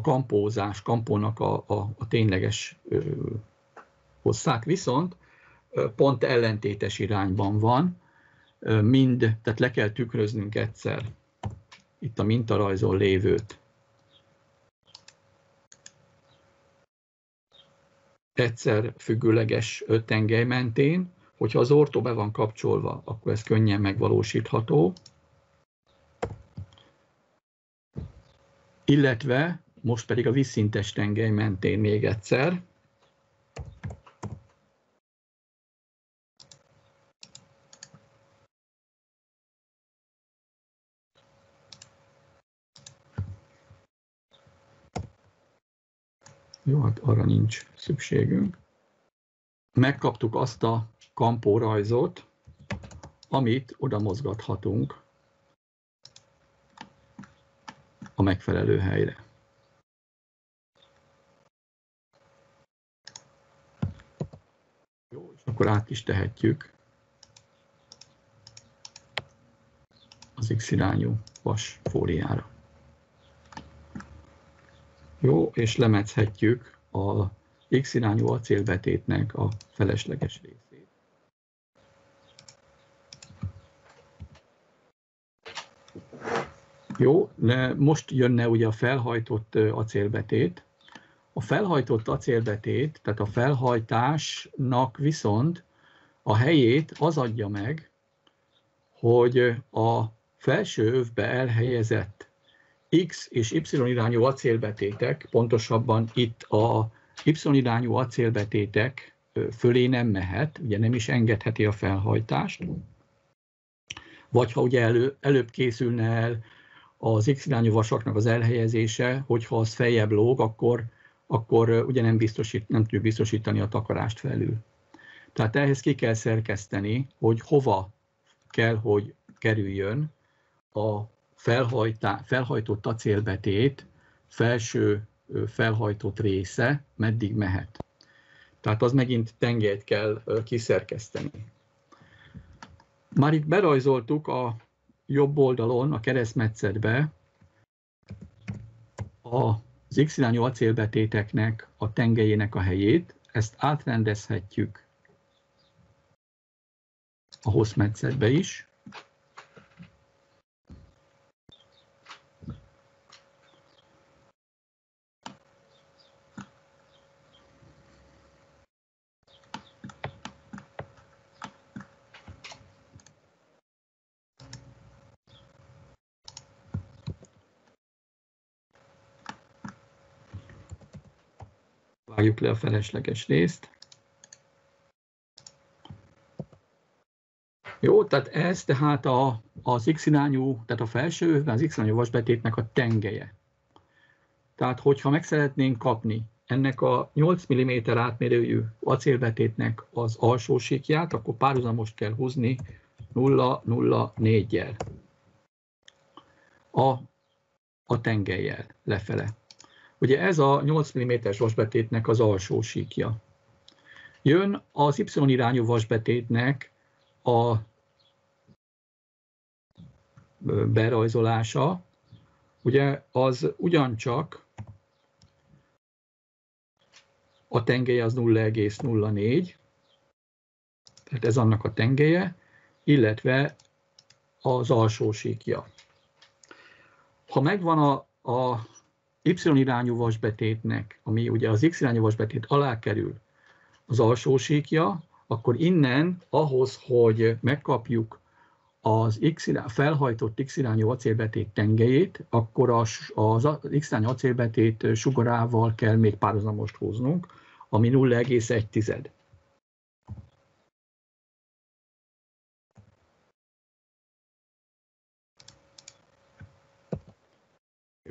a kampózás, kampónak a, a, a tényleges ö, hosszát, viszont pont ellentétes irányban van, mind, tehát le kell tükröznünk egyszer itt a mintarajzon lévőt. Egyszer függőleges tengely mentén, Hogyha az ortó be van kapcsolva, akkor ez könnyen megvalósítható. Illetve most pedig a vízszintes tengely mentén még egyszer. Jó, hát arra nincs szükségünk. Megkaptuk azt a kampórajzot, amit oda mozgathatunk a megfelelő helyre. Jó, és akkor át is tehetjük az X irányú vas fóliára. Jó, és lemezhetjük a X irányú acélbetétnek a felesleges részét. Jó, most jönne ugye a felhajtott acélbetét. A felhajtott acélbetét, tehát a felhajtásnak viszont a helyét az adja meg, hogy a felső övbe elhelyezett X és Y irányú acélbetétek, pontosabban itt a Y irányú acélbetétek fölé nem mehet, ugye nem is engedheti a felhajtást, vagy ha ugye elő, előbb készülne el az X irányú vasaknak az elhelyezése, hogyha az feljebb lóg, akkor, akkor ugye nem, biztosít, nem tudjuk biztosítani a takarást felül. Tehát ehhez ki kell szerkeszteni, hogy hova kell, hogy kerüljön a felhajtá, felhajtott acélbetét felső felhajtott része meddig mehet. Tehát az megint tengelyt kell kiszerkeszteni. Már itt berajzoltuk a jobb oldalon, a keresztmetszetbe az X irányú acélbetéteknek a tengelyének a helyét, ezt átrendezhetjük a hosszmetszetbe is. Vágjuk le a felesleges részt. Jó, tehát ez tehát a, az x irányú, tehát a felső, az x irányú vasbetétnek a tengelye. Tehát, hogyha meg szeretnénk kapni ennek a 8 mm átmérőjű acélbetétnek az alsó síkját, akkor párhuzamos kell húzni 0,04-jel a, a tengelyel lefele. Ugye ez a 8 mm-es vasbetétnek az alsó síkja. Jön az Y irányú vasbetétnek a berajzolása, ugye az ugyancsak a tengelye az 0,04, tehát ez annak a tengelye, illetve az alsó síkja. Ha megvan a, a Y irányú vasbetétnek, ami ugye az X irányú vasbetét alá kerül az alsó síkja, akkor innen ahhoz, hogy megkapjuk az X irány, felhajtott X irányú acélbetét tengelyét, akkor az, X irányú acélbetét sugarával kell még párhuzamost húznunk, ami 0,1.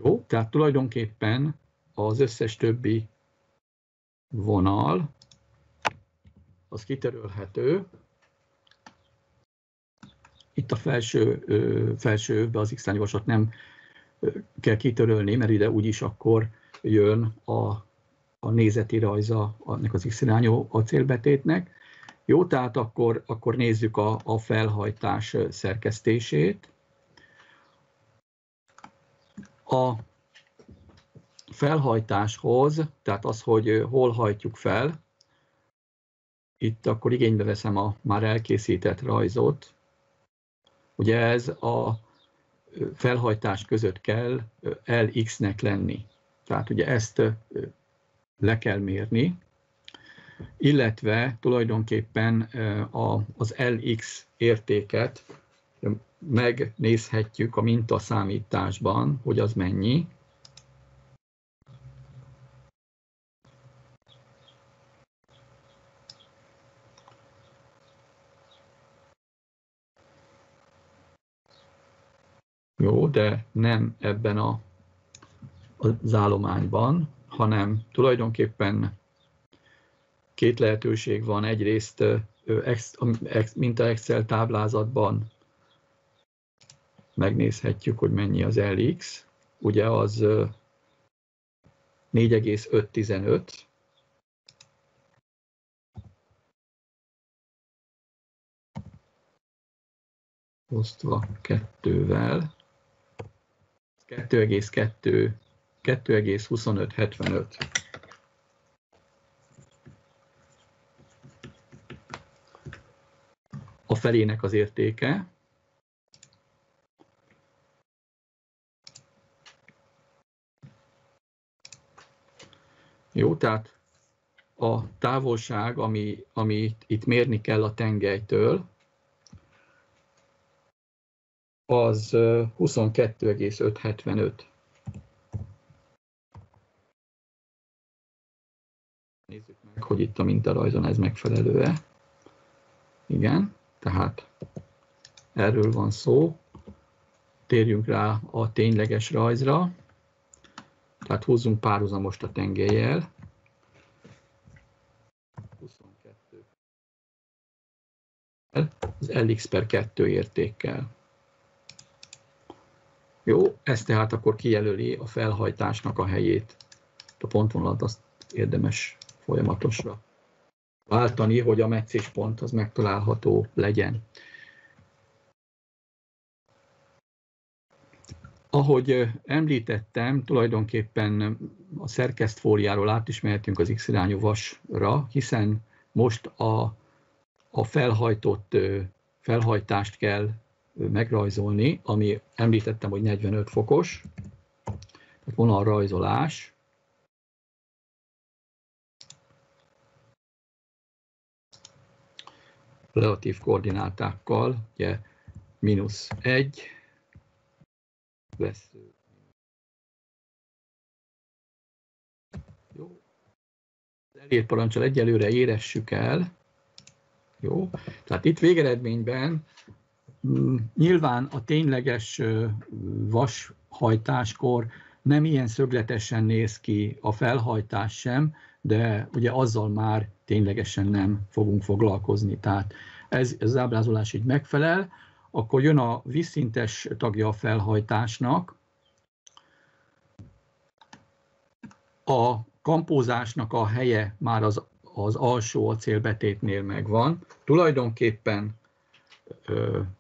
Jó, tehát tulajdonképpen az összes többi vonal az kitörölhető. Itt a felső, felsőbe az x vasat nem kell kitörölni, mert ide úgyis akkor jön a, a nézeti rajza annak az x-irányú acélbetétnek. Jó, tehát akkor, akkor nézzük a, a felhajtás szerkesztését. A felhajtáshoz, tehát az, hogy hol hajtjuk fel, itt akkor igénybe veszem a már elkészített rajzot. Ugye ez a felhajtás között kell LX-nek lenni. Tehát ugye ezt le kell mérni. illetve tulajdonképpen az LX értéket megnézhetjük a mintaszámításban, hogy az mennyi. Jó, de nem ebben a, az állományban, hanem tulajdonképpen két lehetőség van. Egyrészt mint a Excel táblázatban megnézhetjük, hogy mennyi az LX. Ugye az 4,515, osztva kettővel, 2,2, 2,2575. A felének az értéke, Jó, tehát a távolság, ami, ami itt mérni kell a tengelytől, az 22,575. Nézzük meg, hogy itt a mintarajzon ez megfelelő-e. Igen, tehát erről van szó. Térjünk rá a tényleges rajzra. Tehát húzzunk párhuzamost a tengelyel. 22. Az LX per 2 értékkel. Jó, ez tehát akkor kijelöli a felhajtásnak a helyét. A pontvonalat azt érdemes folyamatosra váltani, hogy a meccéspont az megtalálható legyen. Ahogy említettem, tulajdonképpen a szerkesztfóliáról át is mehetünk az X-irányú vasra, hiszen most a, a felhajtott felhajtást kell megrajzolni, ami említettem, hogy 45 fokos, tehát vonalrajzolás. Relatív koordinátákkal, ugye mínusz 1, vesző. Jó. Az elért parancsal egyelőre éressük el. Jó. Tehát itt végeredményben mm, nyilván a tényleges vashajtáskor nem ilyen szögletesen néz ki a felhajtás sem, de ugye azzal már ténylegesen nem fogunk foglalkozni. Tehát ez, ez az ábrázolás így megfelel akkor jön a vízszintes tagja a felhajtásnak, a kampózásnak a helye már az, az alsó acélbetétnél megvan. Tulajdonképpen,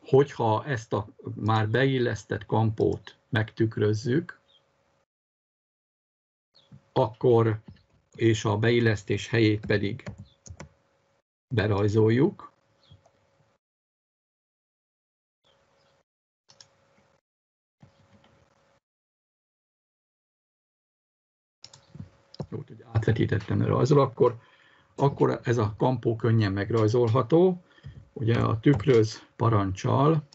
hogyha ezt a már beillesztett kampót megtükrözzük, akkor és a beillesztés helyét pedig berajzoljuk, átvetítettem rajzol, akkor, akkor ez a kampó könnyen megrajzolható. Ugye a tükröz parancsal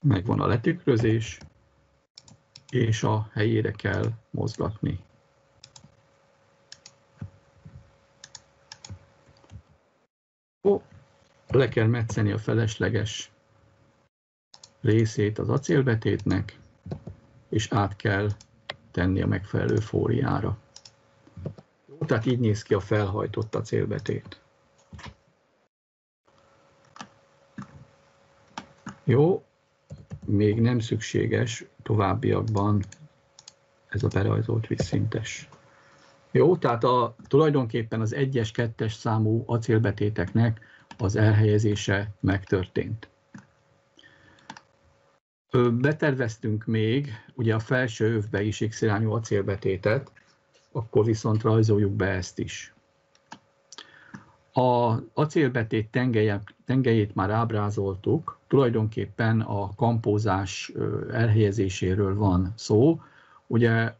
megvan a letükrözés, és a helyére kell mozgatni. Le kell metszeni a felesleges részét az acélbetétnek, és át kell tenni a megfelelő fóriára. Jó, tehát így néz ki a felhajtott acélbetét. Jó, még nem szükséges továbbiakban ez a berajzolt vízszintes. Jó, tehát a, tulajdonképpen az 1-es, 2-es számú acélbetéteknek az elhelyezése megtörtént. Beterveztünk még ugye a felső övbe is x irányú acélbetétet, akkor viszont rajzoljuk be ezt is. A acélbetét tengelyét már ábrázoltuk, tulajdonképpen a kampózás elhelyezéséről van szó. Ugye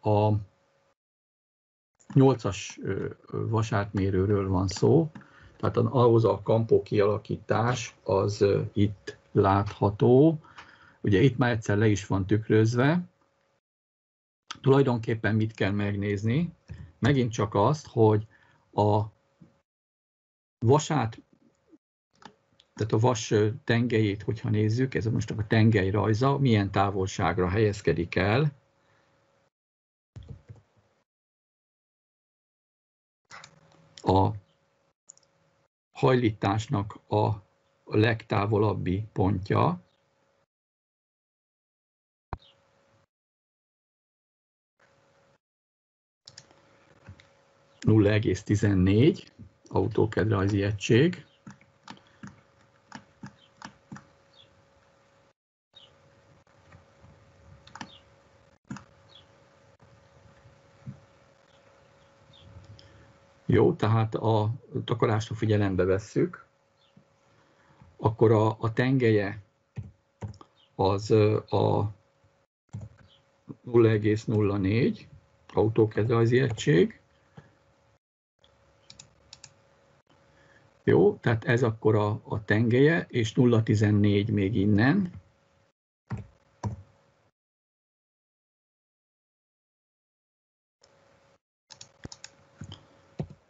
a 8-as vasátmérőről van szó, tehát ahhoz a kampó kialakítás az itt látható. Ugye itt már egyszer le is van tükrözve. Tulajdonképpen mit kell megnézni? Megint csak azt, hogy a vasát, tehát a vas tengelyét, hogyha nézzük, ez most a tengely rajza, milyen távolságra helyezkedik el. A hajlításnak a legtávolabbi pontja, nulla tizennégy autókedrajzi egység. Jó, tehát a takarást figyelembe vesszük, akkor a, a tengelye az a 0,04 autókedrajzi egység, Jó, tehát ez akkor a, a tengelye, és 0,14 még innen.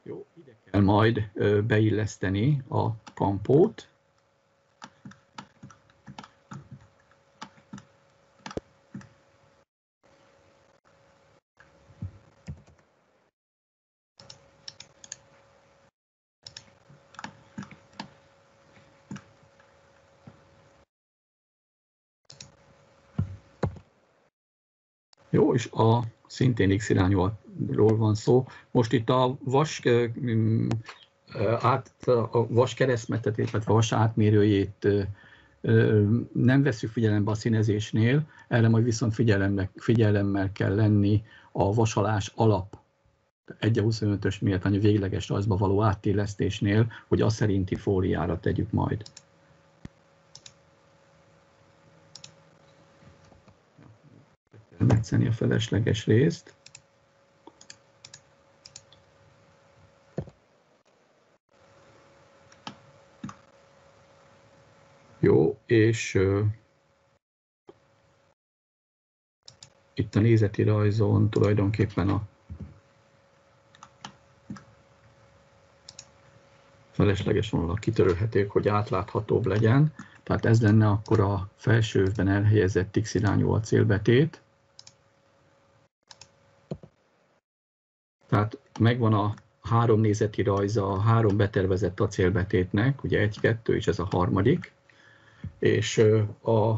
Jó, ide kell majd beilleszteni a kampót. Jó, és a szintén X irányúról van szó. Most itt a vas, át, a vas keresztmetetét, a vas átmérőjét nem veszük figyelembe a színezésnél, erre majd viszont figyelemmel, figyelemmel kell lenni a vasalás alap 1-25-ös méltányú végleges rajzba való áttélesztésnél, hogy azt szerinti fóliára tegyük majd. megszeni a felesleges részt. Jó, és itt a nézeti rajzon tulajdonképpen a felesleges vonalak kitörölhetők, hogy átláthatóbb legyen. Tehát ez lenne akkor a felsőben elhelyezett X irányú acélbetét. Tehát megvan a három nézeti rajza a három betervezett acélbetétnek, ugye egy, kettő, és ez a harmadik, és a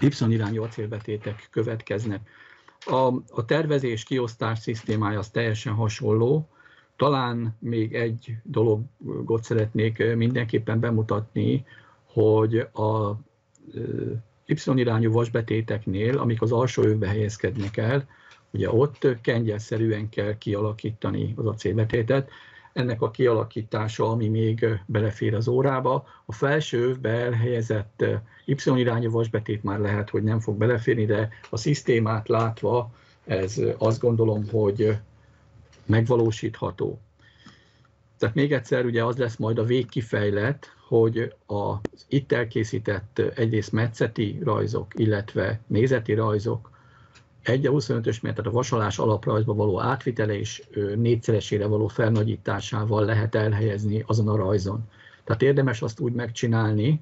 Y irányú acélbetétek következnek. A, a tervezés, kiosztás szisztémája az teljesen hasonló. Talán még egy dologot szeretnék mindenképpen bemutatni, hogy a Y irányú vasbetéteknél, amik az alsó övbe helyezkednek el, Ugye ott kengyelszerűen kell kialakítani az acélbetétet. Ennek a kialakítása, ami még belefér az órába, a felső övbe elhelyezett Y-irányú vasbetét már lehet, hogy nem fog beleférni, de a szisztémát látva ez azt gondolom, hogy megvalósítható. Tehát még egyszer ugye az lesz majd a végkifejlet, hogy az itt elkészített egyrészt metszeti rajzok, illetve nézeti rajzok 1 a 25-ös méret, tehát a vasalás alaprajzba való átvitele és négyszeresére való felnagyításával lehet elhelyezni azon a rajzon. Tehát érdemes azt úgy megcsinálni,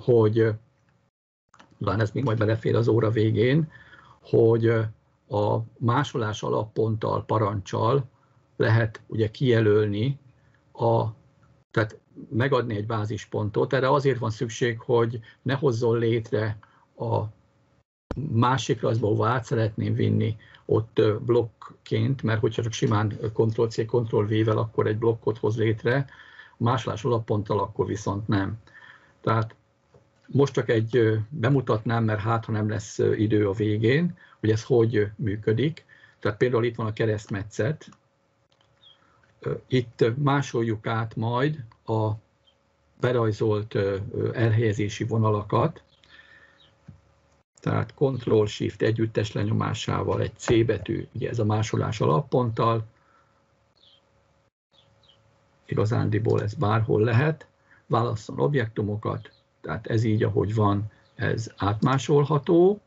hogy talán ez még majd belefér az óra végén, hogy a másolás alapponttal, parancsal lehet ugye kijelölni a, tehát megadni egy bázispontot. Erre azért van szükség, hogy ne hozzon létre a másik rajzba, ahova át szeretném vinni, ott blokkként, mert hogyha csak simán Ctrl-C, Ctrl-V-vel, akkor egy blokkot hoz létre, másolás alapponttal akkor viszont nem. Tehát most csak egy bemutatnám, mert hát, ha nem lesz idő a végén, hogy ez hogy működik. Tehát például itt van a keresztmetszet, itt másoljuk át majd a berajzolt elhelyezési vonalakat, tehát Ctrl-Shift együttes lenyomásával egy C betű, ugye ez a másolás alapponttal, igazándiból ez bárhol lehet, válasszon objektumokat, tehát ez így, ahogy van, ez átmásolható.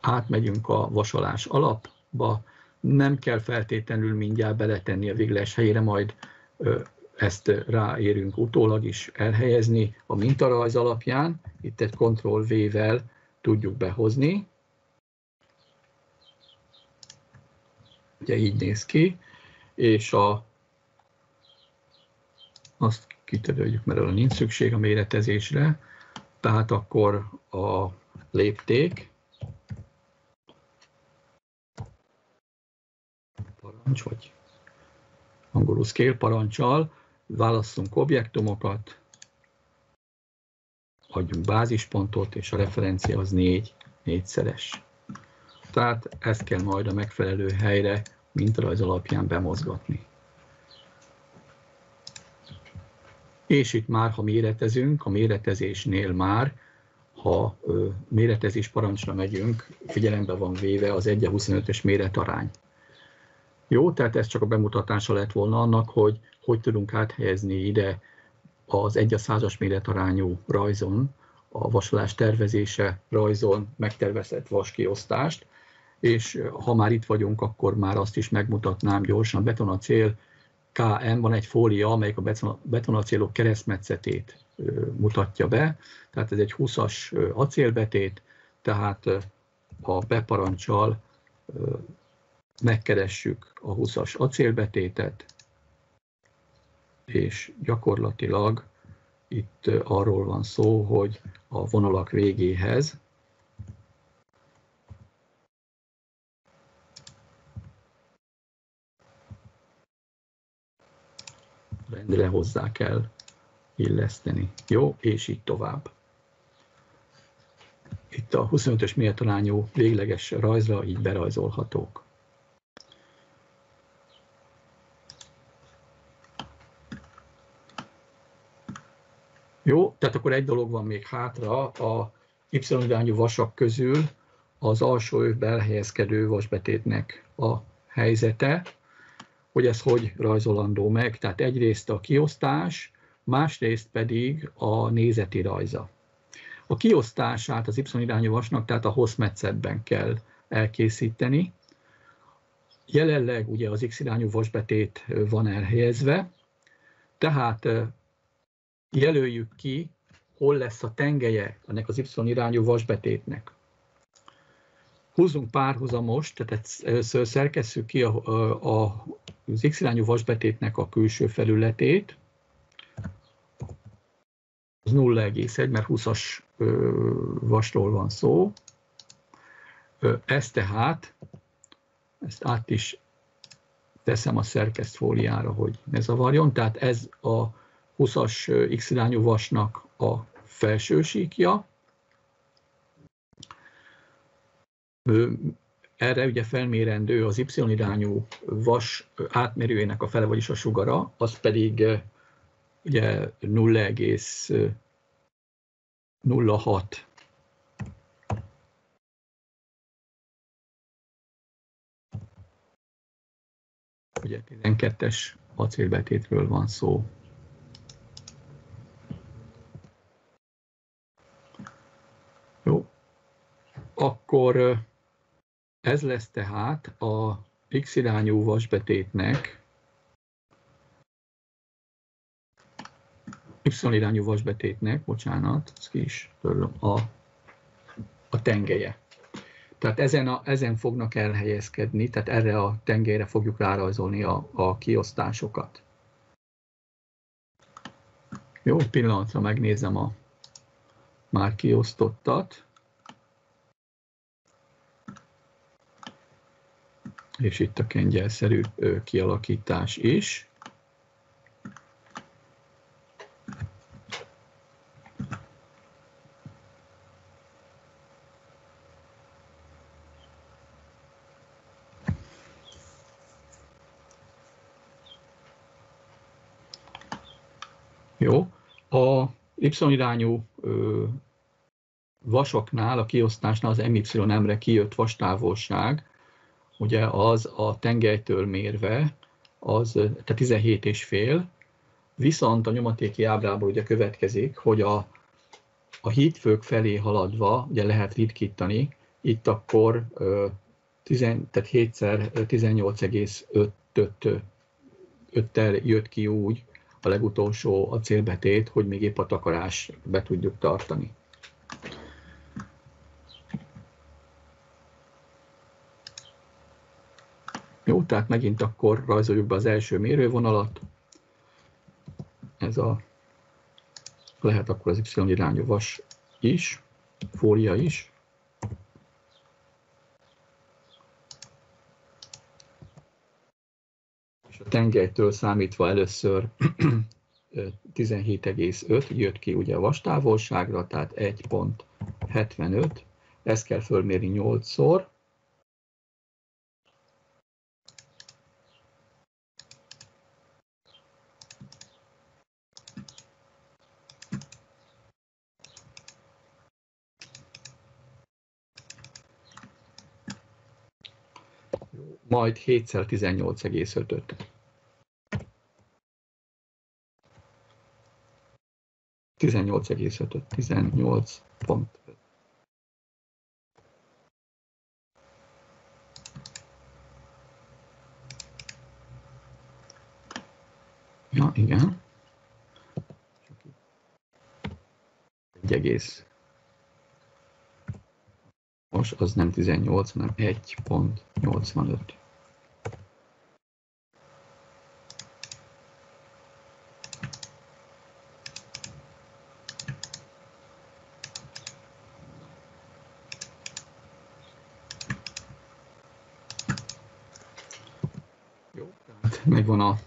Átmegyünk a vasalás alapba, nem kell feltétlenül mindjárt beletenni a végleges helyére, majd ezt ráérünk utólag is elhelyezni a mintarajz alapján. Itt egy Ctrl-V-vel tudjuk behozni. Ugye így néz ki, és a, azt kitöröljük, mert arra nincs szükség a méretezésre, tehát akkor a lépték, parancs, vagy angolul scale parancsal válasszunk objektumokat, adjunk bázispontot, és a referencia az négy, négyszeres. Tehát ezt kell majd a megfelelő helyre mintarajz alapján bemozgatni. És itt már, ha méretezünk, a méretezésnél már, ha méretezés parancsra megyünk, figyelembe van véve az 1 25-ös méretarány. Jó, tehát ez csak a bemutatása lett volna annak, hogy hogy tudunk áthelyezni ide az 1 a százas méretarányú rajzon, a vasolás tervezése rajzon megtervezett vaskiosztást, és ha már itt vagyunk, akkor már azt is megmutatnám gyorsan. Betonacél KM, van egy fólia, amelyik a betonacélok keresztmetszetét mutatja be, tehát ez egy 20-as acélbetét, tehát a beparancsal megkeressük a 20-as acélbetétet, és gyakorlatilag itt arról van szó, hogy a vonalak végéhez rendre hozzá kell illeszteni. Jó, és így tovább. Itt a 25-ös méltalányú végleges rajzra így berajzolhatók. Jó, tehát akkor egy dolog van még hátra, a Y-irányú vasak közül az alsó övbe elhelyezkedő vasbetétnek a helyzete, hogy ez hogy rajzolandó meg. Tehát egyrészt a kiosztás, másrészt pedig a nézeti rajza. A kiosztását az Y-irányú vasnak, tehát a hosszmetszetben kell elkészíteni. Jelenleg ugye az X-irányú vasbetét van elhelyezve, tehát jelöljük ki, hol lesz a tengelye ennek az Y-irányú vasbetétnek. Húzzunk párhuzamos, tehát először szerkesszük ki a, a, az X-irányú vasbetétnek a külső felületét. Az 0,1, mert 20-as vasról van szó. Ez tehát, ezt át is teszem a szerkesztfóliára, hogy ne zavarjon. Tehát ez a 20-as X-irányú vasnak a felső síkja. Erre ugye felmérendő az Y-irányú vas átmérőjének a fele, vagyis a sugara, az pedig ugye 0,06 ugye 12-es acélbetétről van szó. Jó, akkor ez lesz tehát a X irányú vasbetétnek Y irányú vasbetétnek, bocsánat, ezt ki is törlöm, a, a tengelye. Tehát ezen, a, ezen fognak elhelyezkedni, tehát erre a tengelyre fogjuk rárajzolni a, a kiosztásokat. Jó, pillanatra megnézem a már kiosztottat. És itt a kengyelszerű kialakítás is. Jó. Y-irányú vasoknál, a kiosztásnál az MY-re kijött vastávolság, ugye az a tengelytől mérve, az tehát 17 és fél, viszont a nyomatéki ábrából ugye következik, hogy a, a hídfők felé haladva ugye lehet ritkítani, itt akkor 10, tehát 7-szer 18,5-tel jött ki úgy a legutolsó acélbetét, hogy még épp a takarás be tudjuk tartani. Jó, tehát megint akkor rajzoljuk be az első mérővonalat. Ez a lehet akkor az Y irányú vas is, fólia is. És a tengelytől számítva először 17,5 jött ki ugye a vastávolságra, tehát 1.75. Ezt kell fölmérni 8-szor. majd 7-szer 18,5-öt. 18,5-öt, 18 pont. Ja, igen. Egy egész. Most az nem 18, hanem 1.85. megvan a,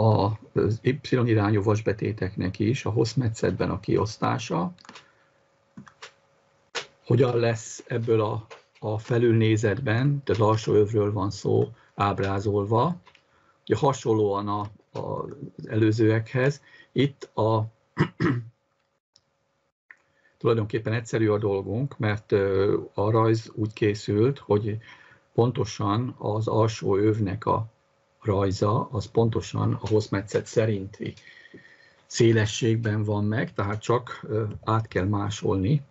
a, az Y irányú vasbetéteknek is a hosszmetszetben a kiosztása. Hogyan lesz ebből a, a felülnézetben, tehát alsó övről van szó ábrázolva, ugye hasonlóan a, a, az előzőekhez. Itt a tulajdonképpen egyszerű a dolgunk, mert a rajz úgy készült, hogy pontosan az alsó övnek a rajza az pontosan a hosszmetszet szerinti szélességben van meg, tehát csak át kell másolni.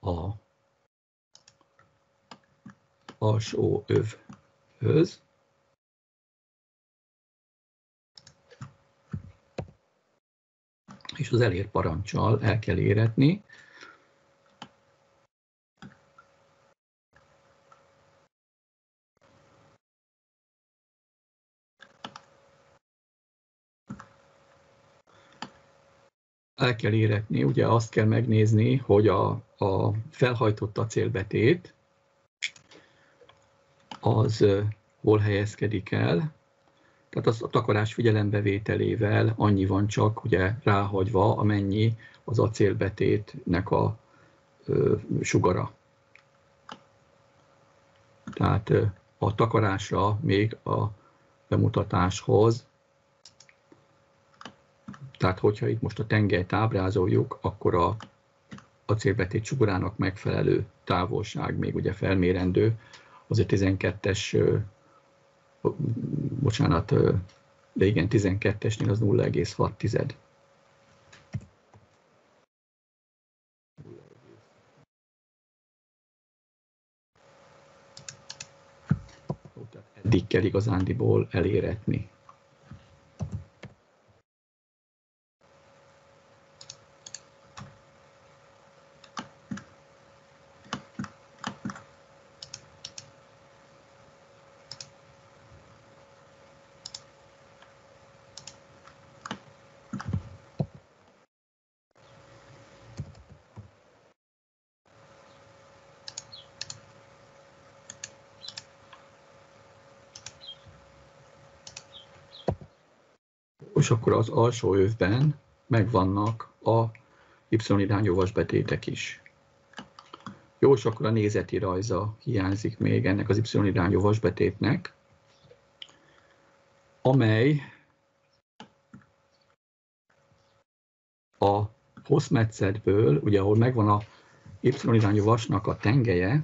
A alsó övhöz és az elér parancsal el kell éretni. El kell éretni, ugye azt kell megnézni, hogy a, a felhajtott acélbetét az hol helyezkedik el, tehát az a takarás figyelembevételével annyi van csak ugye ráhagyva, amennyi az acélbetétnek a ö, sugara. Tehát a takarásra még a bemutatáshoz, tehát hogyha itt most a tengelyt ábrázoljuk, akkor a acélbetét sugarának megfelelő távolság még ugye felmérendő, az a 12-es bocsánat, de igen, 12-esnél az 0,6. Eddig kell igazándiból eléretni. És akkor az alsó övben megvannak a Y-irányú vasbetétek is. Jó, és akkor a nézeti rajza hiányzik még ennek az Y-irányú vasbetétnek, amely a hosszmetszetből, ugye ahol megvan a Y-irányú vasnak a tengelye,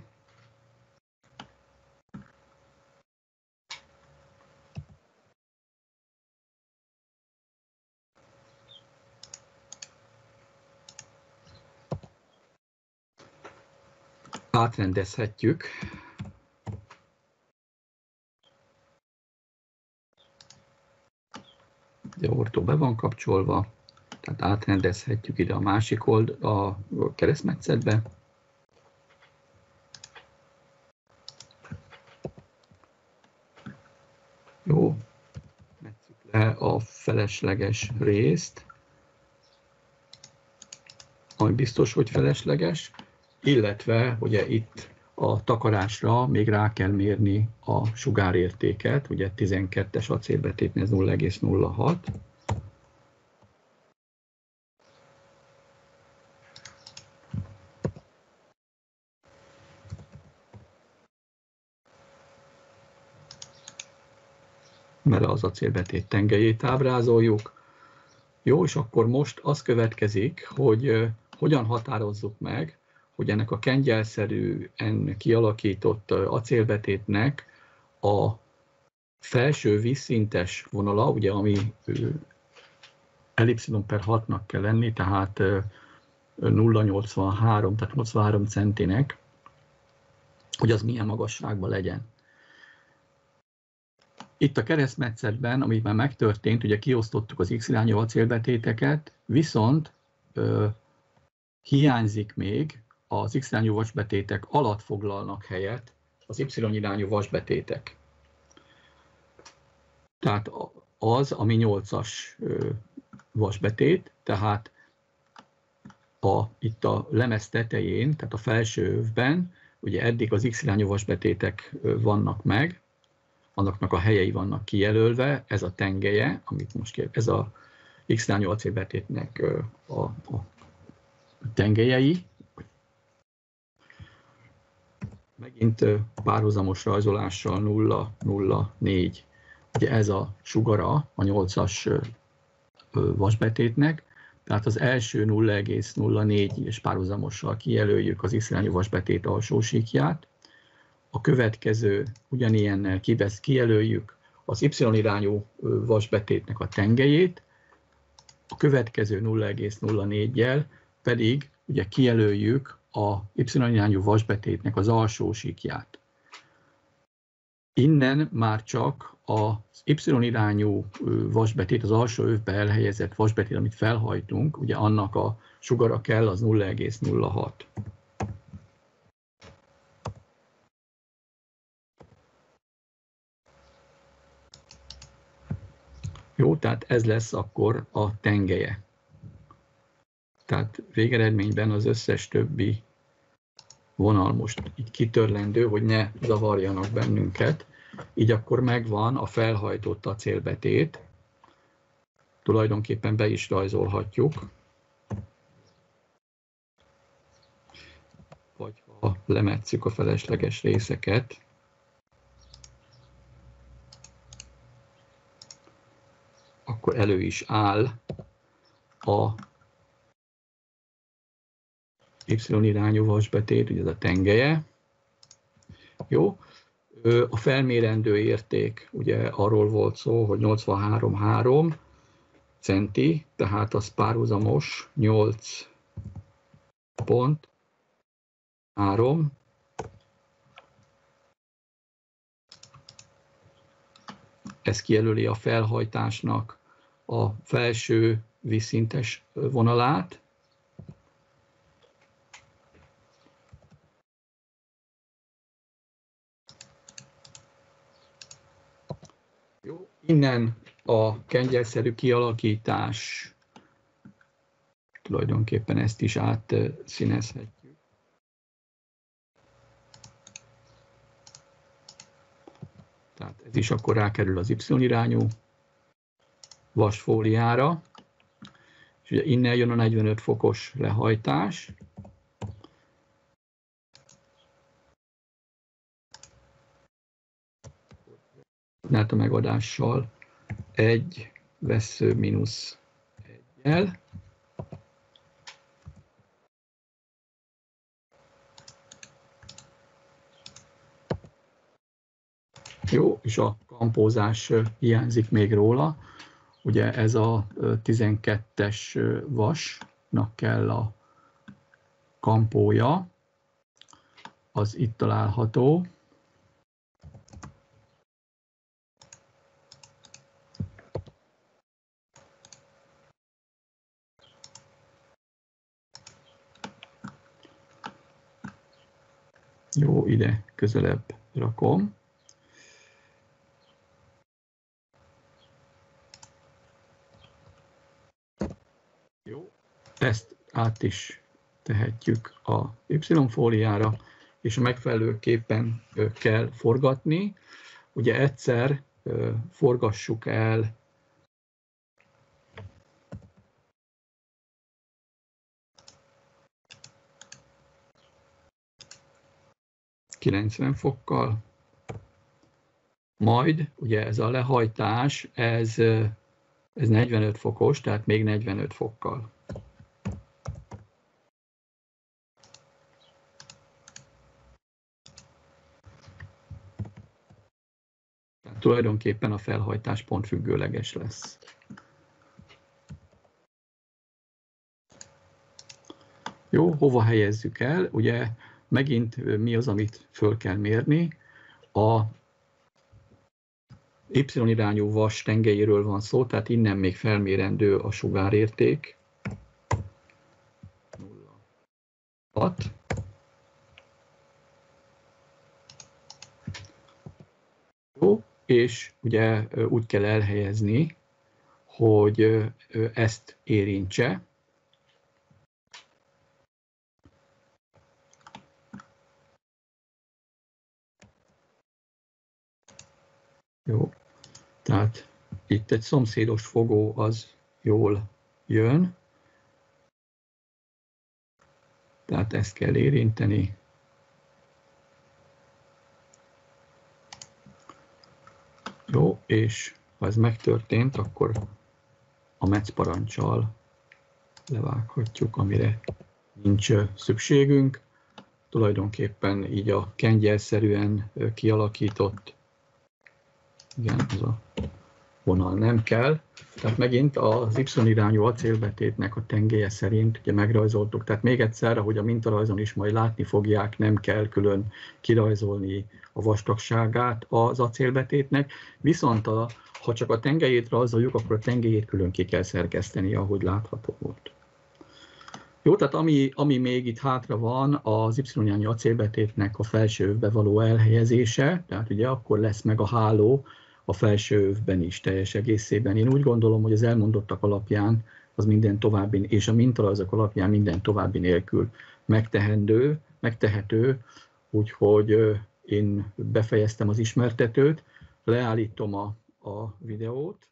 átrendezhetjük. De ortó be van kapcsolva, tehát átrendezhetjük ide a másik old, a keresztmetszetbe. Jó, metszük le a felesleges részt, ami biztos, hogy felesleges illetve ugye itt a takarásra még rá kell mérni a sugárértéket, ugye 12-es acélbetétnél ez 0,06, mert az acélbetét tengelyét ábrázoljuk. Jó, és akkor most az következik, hogy hogyan határozzuk meg, hogy ennek a kengyelszerűen kialakított acélbetétnek a felső vízszintes vonala, ugye ami ellipszilon per 6-nak kell lenni, tehát 0,83, tehát 83 centinek, hogy az milyen magasságban legyen. Itt a keresztmetszetben, amit már megtörtént, ugye kiosztottuk az X-irányú acélbetéteket, viszont ö, hiányzik még az X-irányú vasbetétek alatt foglalnak helyet az Y-irányú vasbetétek. Tehát az, ami 8-as vasbetét, tehát a, itt a lemez tetején, tehát a felső övben, ugye eddig az X-irányú vasbetétek vannak meg, annaknak a helyei vannak kijelölve, ez a tengelye, amit most kér, ez a X-irányú acélbetétnek a, a tengelyei, megint párhuzamos rajzolással 0, 0, 4. Ugye ez a sugara a 8-as vasbetétnek, tehát az első 0,04 és párhuzamossal kijelöljük az iszirányú vasbetét alsó síkját, a következő ugyanilyennel kivesz, kijelöljük az Y-irányú vasbetétnek a tengelyét, a következő 0,04-jel pedig ugye kijelöljük a Y-irányú vasbetétnek az alsó síkját. Innen már csak az Y-irányú vasbetét, az alsó övbe elhelyezett vasbetét, amit felhajtunk, ugye annak a sugara kell, az 0,06. Jó, tehát ez lesz akkor a tengelye. Tehát végeredményben az összes többi vonal most így kitörlendő, hogy ne zavarjanak bennünket. Így akkor megvan a felhajtott acélbetét. Tulajdonképpen be is rajzolhatjuk. Vagy ha lemetszük a felesleges részeket, akkor elő is áll a Y-irányú vasbetét, ugye ez a tengelye. Jó. A felmérendő érték, ugye arról volt szó, hogy 83,3 centi, tehát az párhuzamos 8 pont 3 ez kijelöli a felhajtásnak a felső vízszintes vonalát, Innen a kengyelszerű kialakítás tulajdonképpen ezt is átszínezhetjük. Tehát ez is akkor rákerül az Y irányú vasfóliára, és ugye innen jön a 45 fokos lehajtás. A megadással egy vesző mínusz egyel. Jó, és a kampózás hiányzik még róla. Ugye ez a 12-es vasnak kell a kampója, az itt található. Jó, ide közelebb rakom. ezt át is tehetjük a Y fóliára, és megfelelőképpen kell forgatni. Ugye egyszer forgassuk el ...90 fokkal, majd ugye ez a lehajtás, ez, ez 45 fokos, tehát még 45 fokkal. tulajdonképpen a felhajtás pont függőleges lesz. Jó, hova helyezzük el? Ugye megint mi az, amit föl kell mérni? A Y irányú vas tengelyéről van szó, tehát innen még felmérendő a sugárérték. 0,6. és ugye úgy kell elhelyezni, hogy ezt érintse. Jó, tehát itt egy szomszédos fogó az jól jön, tehát ezt kell érinteni. Jó, és ha ez megtörtént, akkor a metsz parancsal levághatjuk, amire nincs szükségünk. Tulajdonképpen így a kengyelszerűen kialakított, igen, ez a vonal nem kell. Tehát megint az Y irányú acélbetétnek a tengélye szerint ugye megrajzoltuk. Tehát még egyszer, ahogy a mintarajzon is majd látni fogják, nem kell külön kirajzolni a vastagságát az acélbetétnek, viszont a, ha csak a tengelyét rajzoljuk, akkor a tengelyét külön ki kell szerkeszteni, ahogy látható volt. Jó, tehát ami, ami még itt hátra van, az y acélbetétnek a felső való elhelyezése, tehát ugye akkor lesz meg a háló, a felső övben is teljes egészében. Én úgy gondolom, hogy az elmondottak alapján az minden további, és a mintarajzok alapján minden további nélkül megtehendő, megtehető, úgyhogy én befejeztem az ismertetőt, leállítom a, a videót,